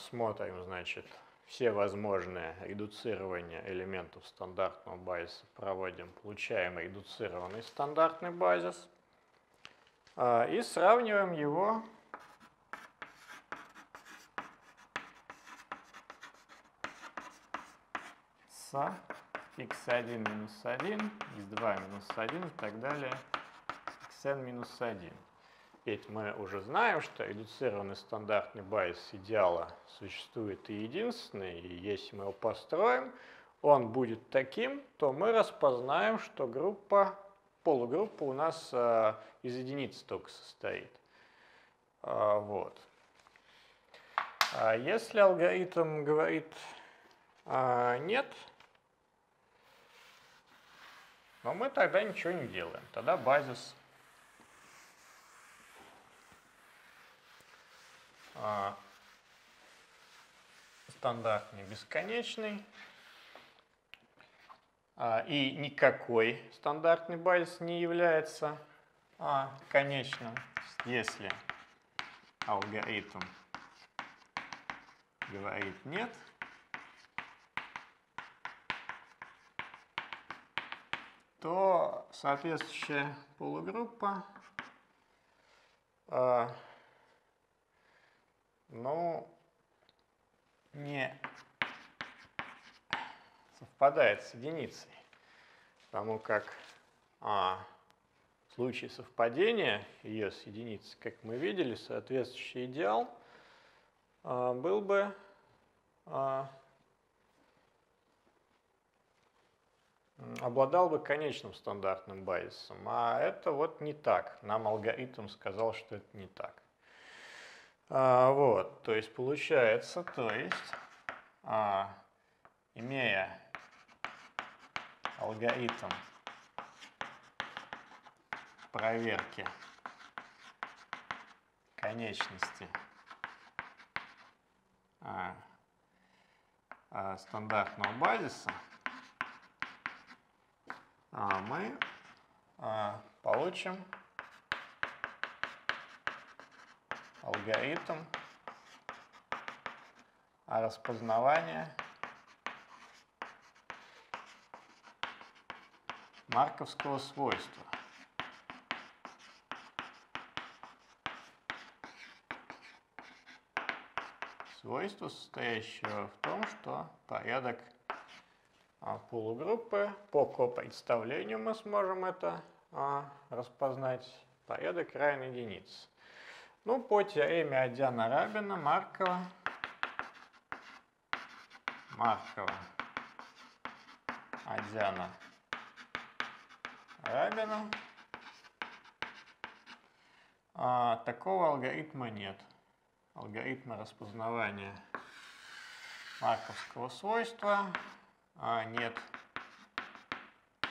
смотрим, значит, все возможные редуцирования элементов стандартного базиса проводим, получаем редуцированный стандартный базис а, и сравниваем его с x1 минус 1, x2 минус 1 и так далее, xn минус 1. Ведь мы уже знаем, что редуцированный стандартный байс идеала существует и единственный, и если мы его построим, он будет таким, то мы распознаем, что группа, полугруппа у нас а, из единиц только состоит. А, вот. А если алгоритм говорит а, нет, но мы тогда ничего не делаем. Тогда базис а, стандартный бесконечный. А, и никакой стандартный базис не является а, конечным, если алгоритм говорит нет, то соответствующая полугруппа а, ну, не совпадает с единицей, потому как а, в случае совпадения ее с единицей, как мы видели, соответствующий идеал а, был бы а, обладал бы конечным стандартным базисом, а это вот не так. Нам алгоритм сказал, что это не так. А, вот, то есть получается, то есть, а, имея алгоритм проверки конечности а, а, стандартного базиса, мы а, получим алгоритм распознавания марковского свойства. Свойство, состоящего в том, что порядок а, полугруппы по копредставлению мы сможем это а, распознать. Порядок равен единице. Ну, по теореме Адяна Рабина Маркова Маркова Адяна Рабина а, такого алгоритма нет. Алгоритма распознавания марковского свойства а, нет.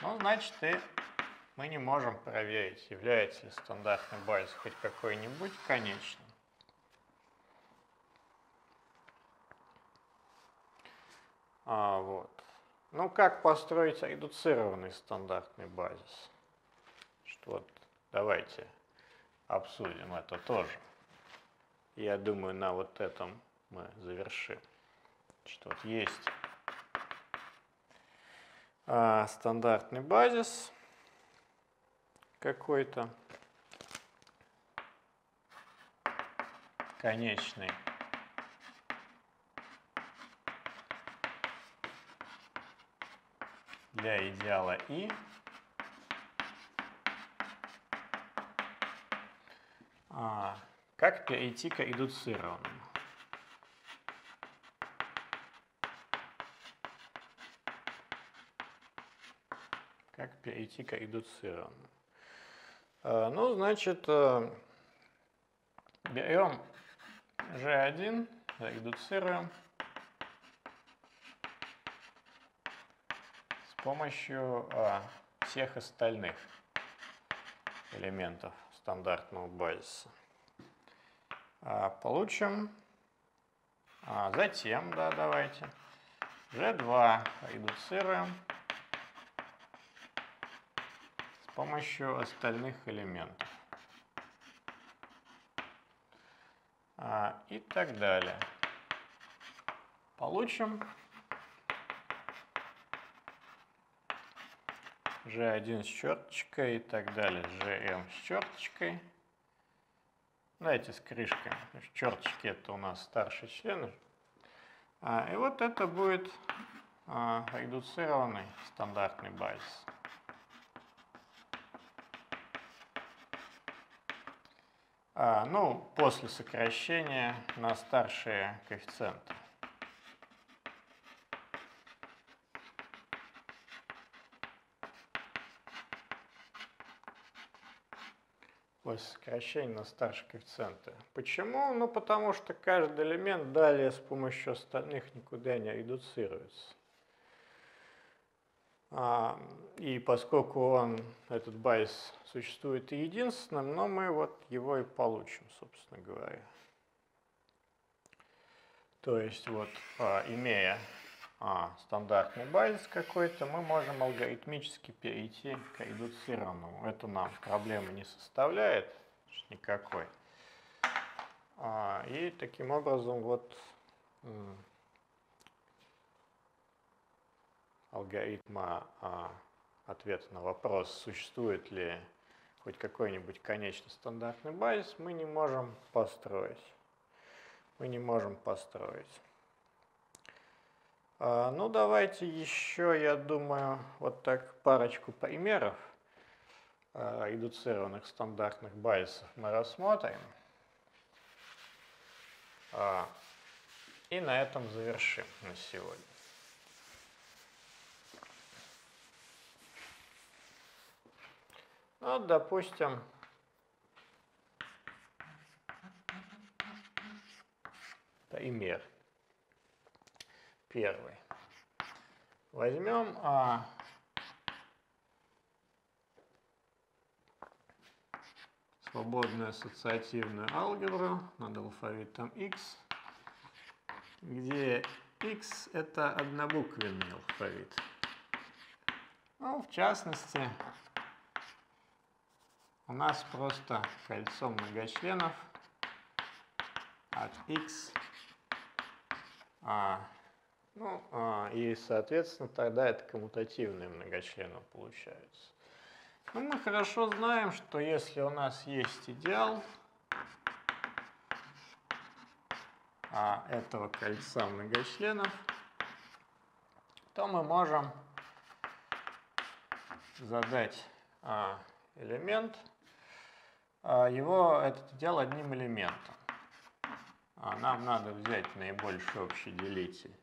Ну, значит, и мы не можем проверить, является ли стандартный базис хоть какой-нибудь конечным. А, вот. Ну, как построить редуцированный стандартный базис? Что вот, давайте обсудим это тоже. Я думаю, на вот этом мы завершим. Что вот есть а, стандартный базис какой-то, конечный для идеала И. А, как перейти к редуцированному? Как перейти к редуцированному? А, ну, значит, э, берем G1, редуцируем. помощью а, всех остальных элементов стандартного базиса. А, получим затем, да, давайте, G2 редуцируем с помощью остальных элементов. А, и так далее. Получим G1 с черточкой и так далее, GM с черточкой. Давайте с крышкой. Черточки это у нас старшие члены. А, и вот это будет а, редуцированный стандартный базис. А, ну, после сокращения на старшие коэффициенты. после сокращения на старшие коэффициенты. Почему? Ну, потому что каждый элемент далее с помощью остальных никуда не редуцируется. А, и поскольку он, этот байс, существует единственным, но мы вот его и получим, собственно говоря. То есть вот, а, имея а, стандартный базис какой-то, мы можем алгоритмически перейти к редуцированному. Это нам проблемы не составляет никакой. И таким образом вот алгоритма а, ответа на вопрос, существует ли хоть какой-нибудь конечный стандартный базис, мы не можем построить. Мы не можем построить. А, ну, давайте еще, я думаю, вот так парочку примеров а, редуцированных стандартных байсов мы рассмотрим. А, и на этом завершим на сегодня. Ну, допустим, пример первый. Возьмем а, свободную ассоциативную алгебру над алфавитом x, где x это однобуквенный алфавит. Ну, в частности, у нас просто кольцо многочленов от x, а, ну, а, и, соответственно, тогда это коммутативные многочлены получаются. Ну, мы хорошо знаем, что если у нас есть идеал а, этого кольца многочленов, то мы можем задать а, элемент, его этот идеал одним элементом. А нам надо взять наибольший общий делитель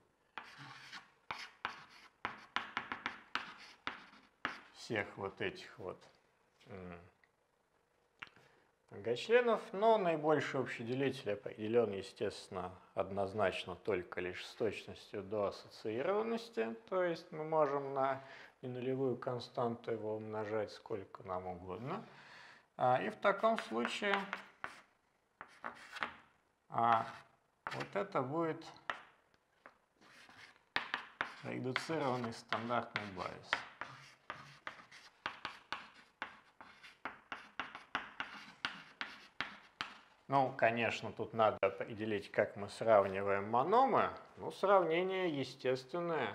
всех вот этих вот многочленов, но наибольший общий делитель определен, естественно, однозначно только лишь с точностью до ассоциированности, то есть мы можем на ненулевую константу его умножать сколько нам угодно. А, и в таком случае а, вот это будет редуцированный стандартный байс. Ну, конечно, тут надо определить, как мы сравниваем мономы. Ну, сравнение естественное.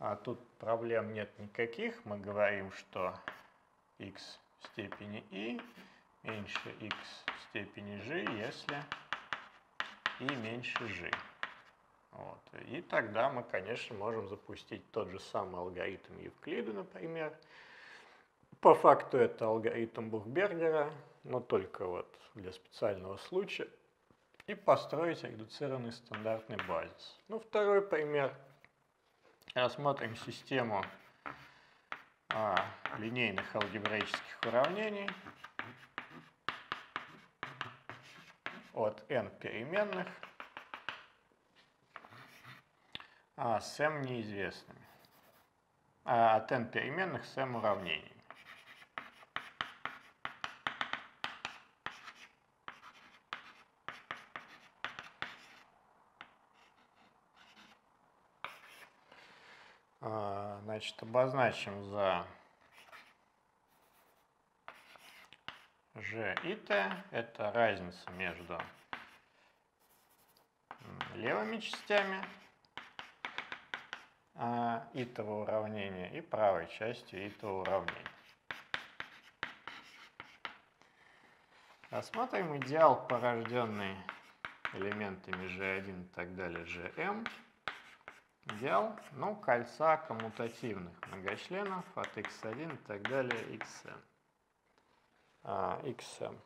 А тут проблем нет никаких. Мы говорим, что x степени i меньше x в степени g, если i меньше g. Вот. И тогда мы, конечно, можем запустить тот же самый алгоритм Евклида, например. По факту это алгоритм Бухбергера, но только вот для специального случая, и построить редуцированный стандартный базис. Ну, второй пример. Рассмотрим систему а, линейных алгебраических уравнений от n переменных а, с m неизвестными. А, от n переменных с m уравнениями. Значит, обозначим за G и T. Это разница между левыми частями а, итого уравнения и правой частью итого уравнения. Рассмотрим идеал, порожденный элементами G1 и так далее, Gm идеал, ну, кольца коммутативных многочленов от x1 и так далее, xn. А, xm.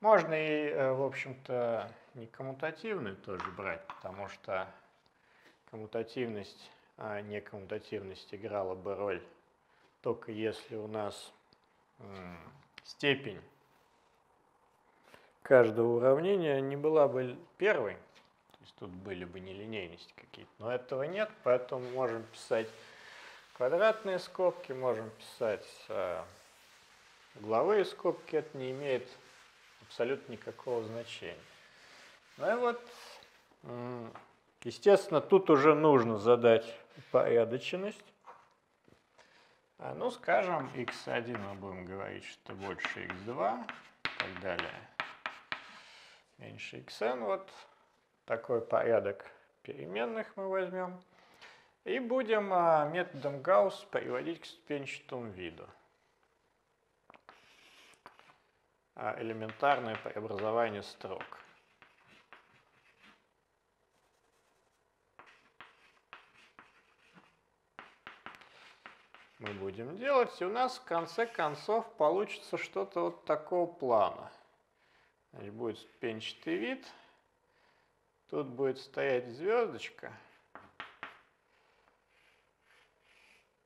Можно и, э, в общем-то, не коммутативный тоже брать, потому что коммутативность, а не коммутативность играла бы роль только если у нас степень каждого уравнения не была бы первой, то есть тут были бы нелинейности какие-то, но этого нет, поэтому можем писать квадратные скобки, можем писать э, угловые скобки, это не имеет абсолютно никакого значения. Ну и вот, естественно, тут уже нужно задать упорядоченность. А, ну, скажем, x1 мы будем говорить, что больше x2 и так далее меньше xn. Вот такой порядок переменных мы возьмем. И будем а, методом Гаусс приводить к ступенчатому виду. А, элементарное преобразование строк. мы будем делать, и у нас в конце концов получится что-то вот такого плана. Значит, будет ступенчатый вид. Тут будет стоять звездочка.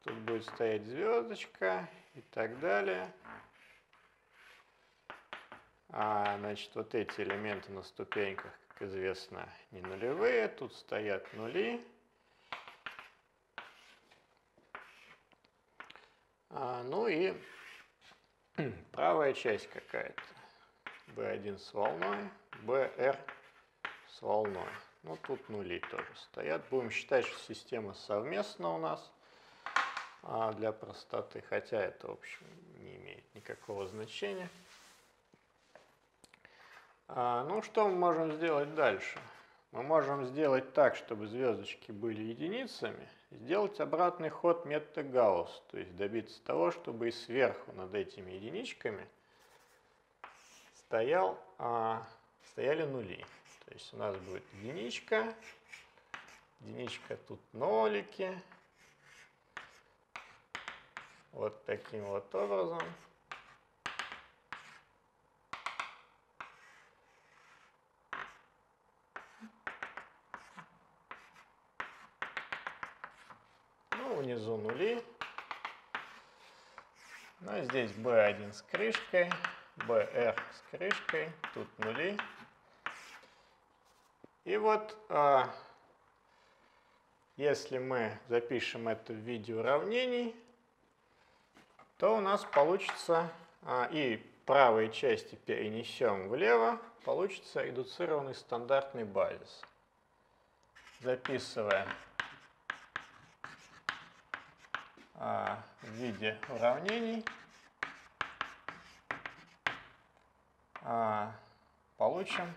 Тут будет стоять звездочка и так далее. А, значит, вот эти элементы на ступеньках, как известно, не нулевые. Тут стоят нули. А, ну и правая часть какая-то. B1 с волной, BR с волной. Ну, тут нули тоже стоят. Будем считать, что система совместна у нас а для простоты, хотя это, в общем, не имеет никакого значения. А, ну, что мы можем сделать дальше? Мы можем сделать так, чтобы звездочки были единицами, сделать обратный ход метода Гаусс, то есть добиться того, чтобы и сверху над этими единичками стоял, а, стояли нули. То есть у нас будет единичка, единичка тут нолики, вот таким вот образом. Ну, внизу нули. Ну, здесь B1 с крышкой, BR с крышкой, тут нули. И вот, а, если мы запишем это в виде уравнений, то у нас получится, а, и правые части перенесем влево, получится редуцированный стандартный базис. Записываем а, в виде уравнений. Получим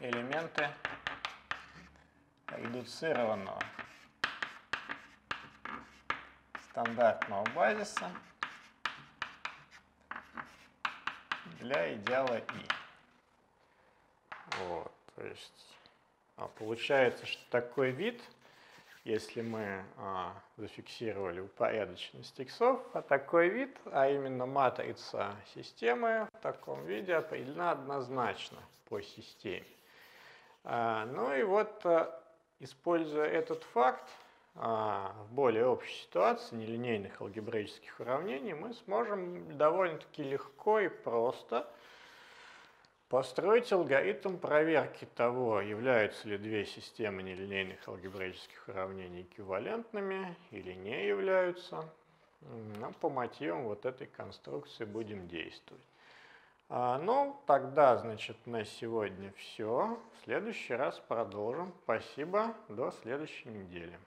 элементы редуцированного стандартного базиса для идеала И. Вот, то есть а получается, что такой вид, если мы а, зафиксировали упорядоченность иксов, а такой вид, а именно матрица системы в таком виде определена однозначно по системе. А, ну и вот, а, используя этот факт, а, в более общей ситуации нелинейных алгебраических уравнений мы сможем довольно-таки легко и просто построить алгоритм проверки того, являются ли две системы нелинейных алгебраических уравнений эквивалентными или не являются. Но по мотивам вот этой конструкции будем действовать. А, ну, тогда, значит, на сегодня все. В следующий раз продолжим. Спасибо. До следующей недели.